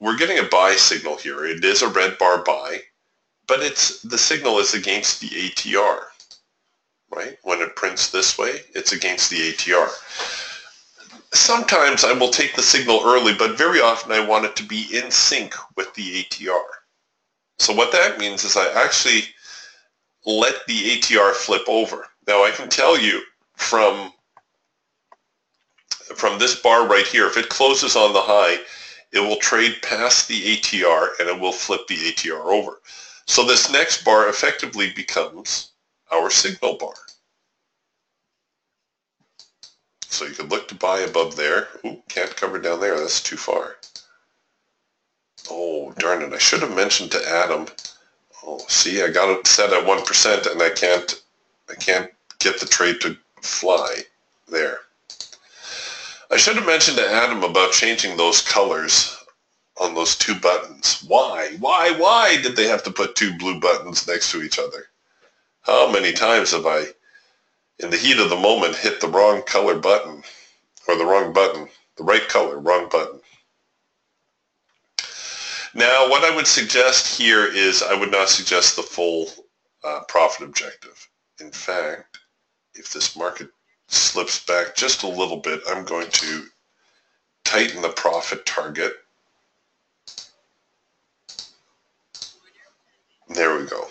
we're getting a buy signal here. It is a red bar buy, but it's the signal is against the ATR, right? When it prints this way, it's against the ATR. Sometimes I will take the signal early, but very often I want it to be in sync with the ATR. So what that means is I actually let the ATR flip over. Now I can tell you from from this bar right here, if it closes on the high, it will trade past the ATR and it will flip the ATR over. So this next bar effectively becomes our signal bar. So you could look to buy above there. Ooh, can't cover down there. That's too far. Oh, darn it. I should have mentioned to Adam. Oh, see, I got it set at 1% and I can't, I can't get the trade to fly there. I should have mentioned to Adam about changing those colors on those two buttons. Why? Why? Why did they have to put two blue buttons next to each other? How many times have I, in the heat of the moment, hit the wrong color button or the wrong button, the right color, wrong button? Now, what I would suggest here is I would not suggest the full uh, profit objective. In fact, if this market slips back just a little bit, I'm going to tighten the profit target. There we go.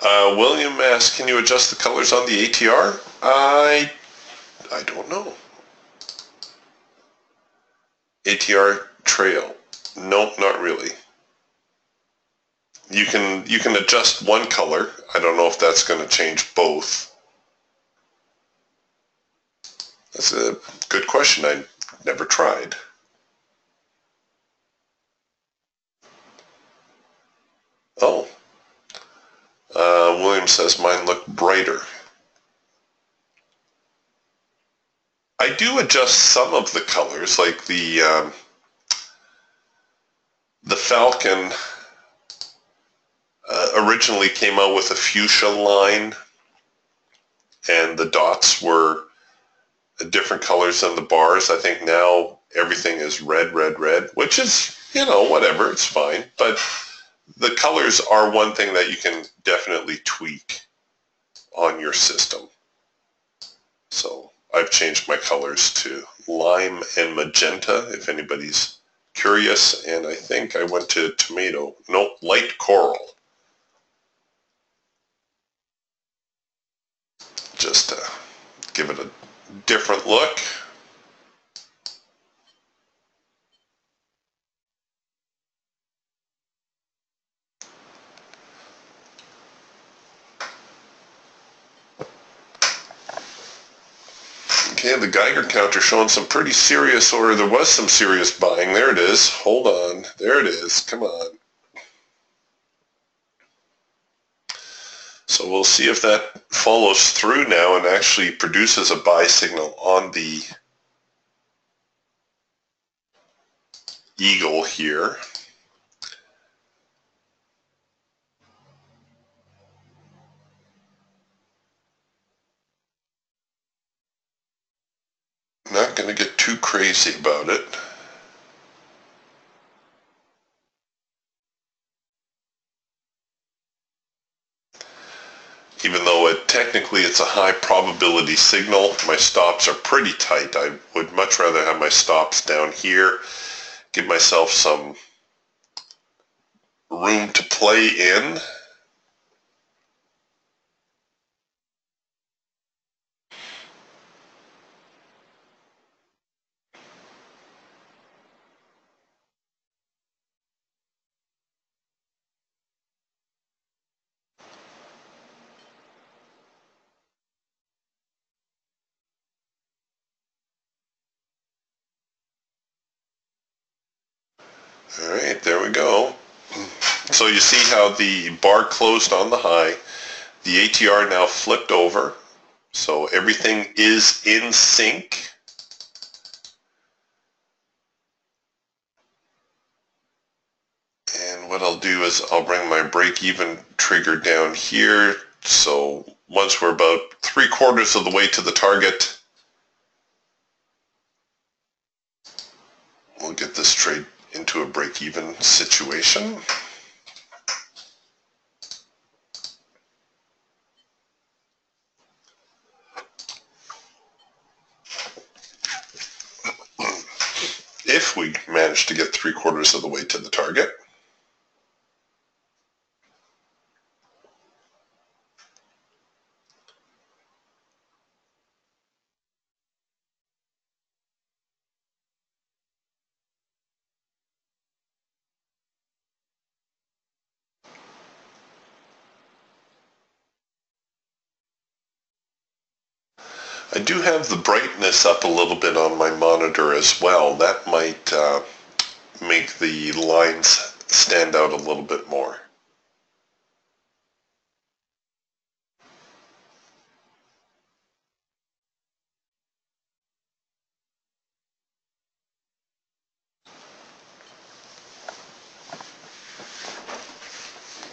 Uh, William asks, can you adjust the colors on the ATR? I, I don't know. ATR trail. Nope, not really you can you can adjust one color. I don't know if that's going to change both. That's a good question. I never tried. Oh. Uh, William says mine look brighter. I do adjust some of the colors, like the um, the Falcon uh, originally came out with a fuchsia line, and the dots were different colors than the bars. I think now everything is red, red, red, which is, you know, whatever, it's fine. But the colors are one thing that you can definitely tweak on your system. So I've changed my colors to lime and magenta, if anybody's curious. And I think I went to tomato, no, light coral. just to give it a different look. Okay, the Geiger counter showing some pretty serious, or there was some serious buying. There it is. Hold on. There it is. Come on. So we'll see if that follows through now and actually produces a buy signal on the eagle here. Not going to get too crazy about it. even though it technically it's a high probability signal, my stops are pretty tight. I would much rather have my stops down here, give myself some room to play in. All right, there we go. So you see how the bar closed on the high. The ATR now flipped over. So everything is in sync. And what I'll do is I'll bring my break even trigger down here. So once we're about three quarters of the way to the target, we'll get this trade into a break-even situation. if to get three quarters of the way to the target. I do have the brightness up a little bit on my monitor as well. That might uh, make the lines stand out a little bit more.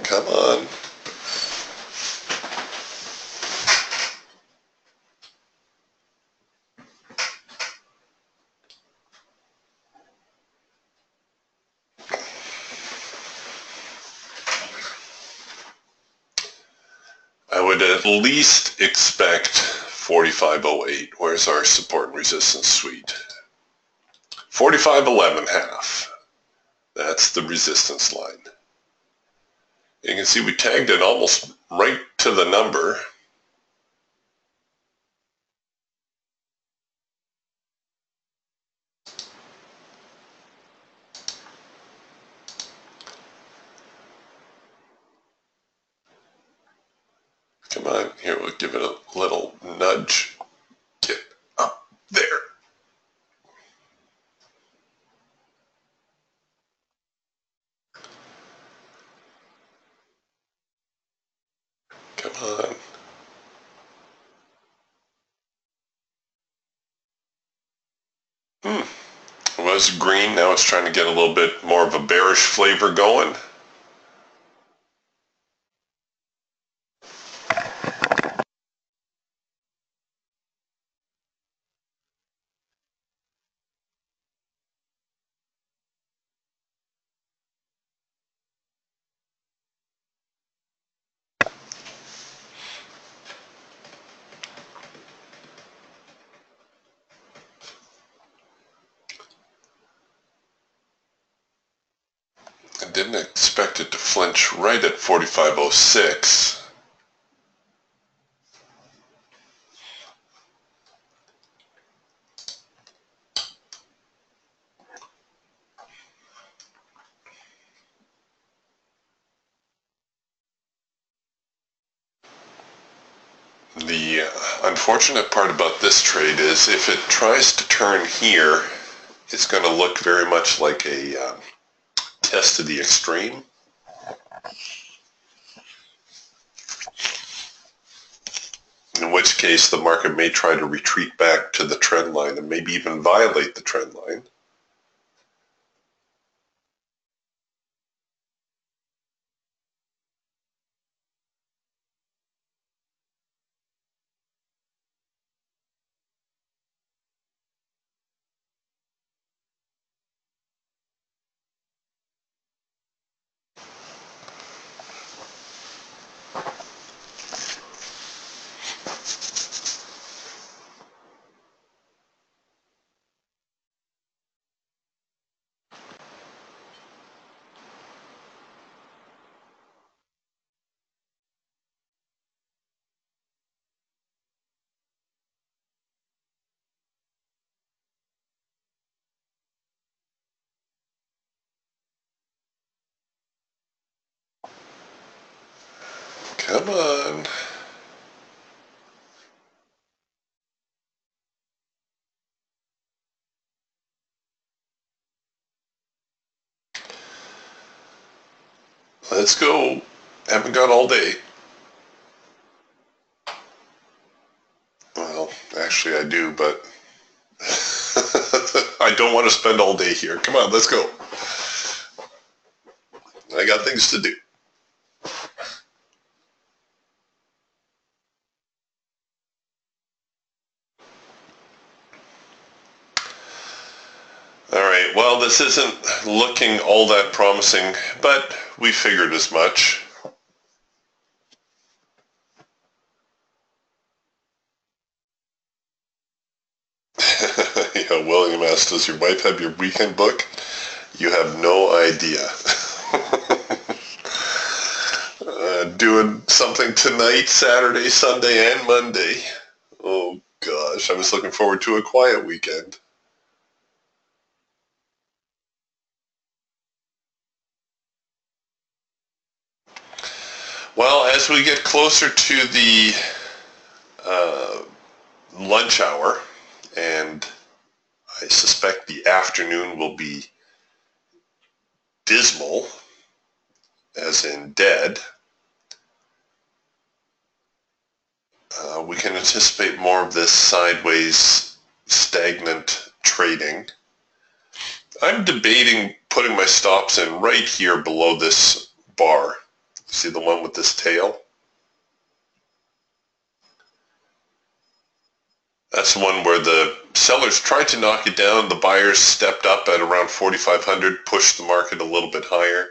Come on. I would at least expect 4508. Where's our support and resistance suite? 4511 half. That's the resistance line. You can see we tagged it almost right to the number. Come on, here we'll give it a little nudge. Get up there. Come on. Hmm. It was it's trying to get a little bit more of a bearish flavor going. I didn't expect it to flinch right at 4506. The uh, unfortunate part about this trade is if it tries to turn here, it's going to look very much like a um, test to the extreme. In which case the market may try to retreat back to the trend line and maybe even violate the trend line. Come on. Let's go. Haven't got all day. Well, actually I do, but I don't want to spend all day here. Come on, let's go. I got things to do. All right, well, this isn't looking all that promising, but we figured as much. yeah, William asked, does your wife have your weekend book? You have no idea. uh, doing something tonight, Saturday, Sunday, and Monday. Oh gosh, I was looking forward to a quiet weekend. Well, as we get closer to the uh, lunch hour, and I suspect the afternoon will be dismal, as in dead, uh, we can anticipate more of this sideways, stagnant trading. I'm debating putting my stops in right here below this bar. See the one with this tail? That's the one where the sellers tried to knock it down. The buyers stepped up at around 4,500, pushed the market a little bit higher.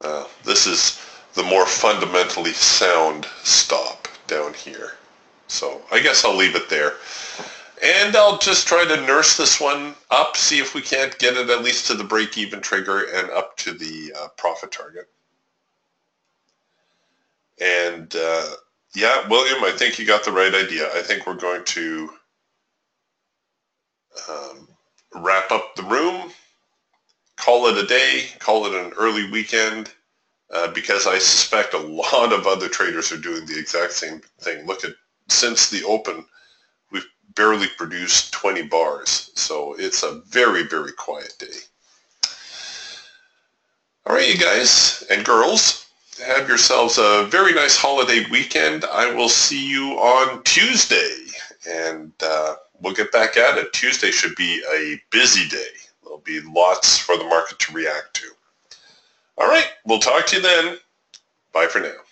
Uh, this is the more fundamentally sound stop down here. So I guess I'll leave it there. And I'll just try to nurse this one up, see if we can't get it at least to the break-even trigger and up to the uh, profit target. And uh, yeah, William, I think you got the right idea. I think we're going to um, wrap up the room, call it a day, call it an early weekend, uh, because I suspect a lot of other traders are doing the exact same thing. Look at since the open, barely produced 20 bars, so it's a very, very quiet day. All right, you guys and girls, have yourselves a very nice holiday weekend. I will see you on Tuesday, and uh, we'll get back at it. Tuesday should be a busy day. There'll be lots for the market to react to. All right, we'll talk to you then. Bye for now.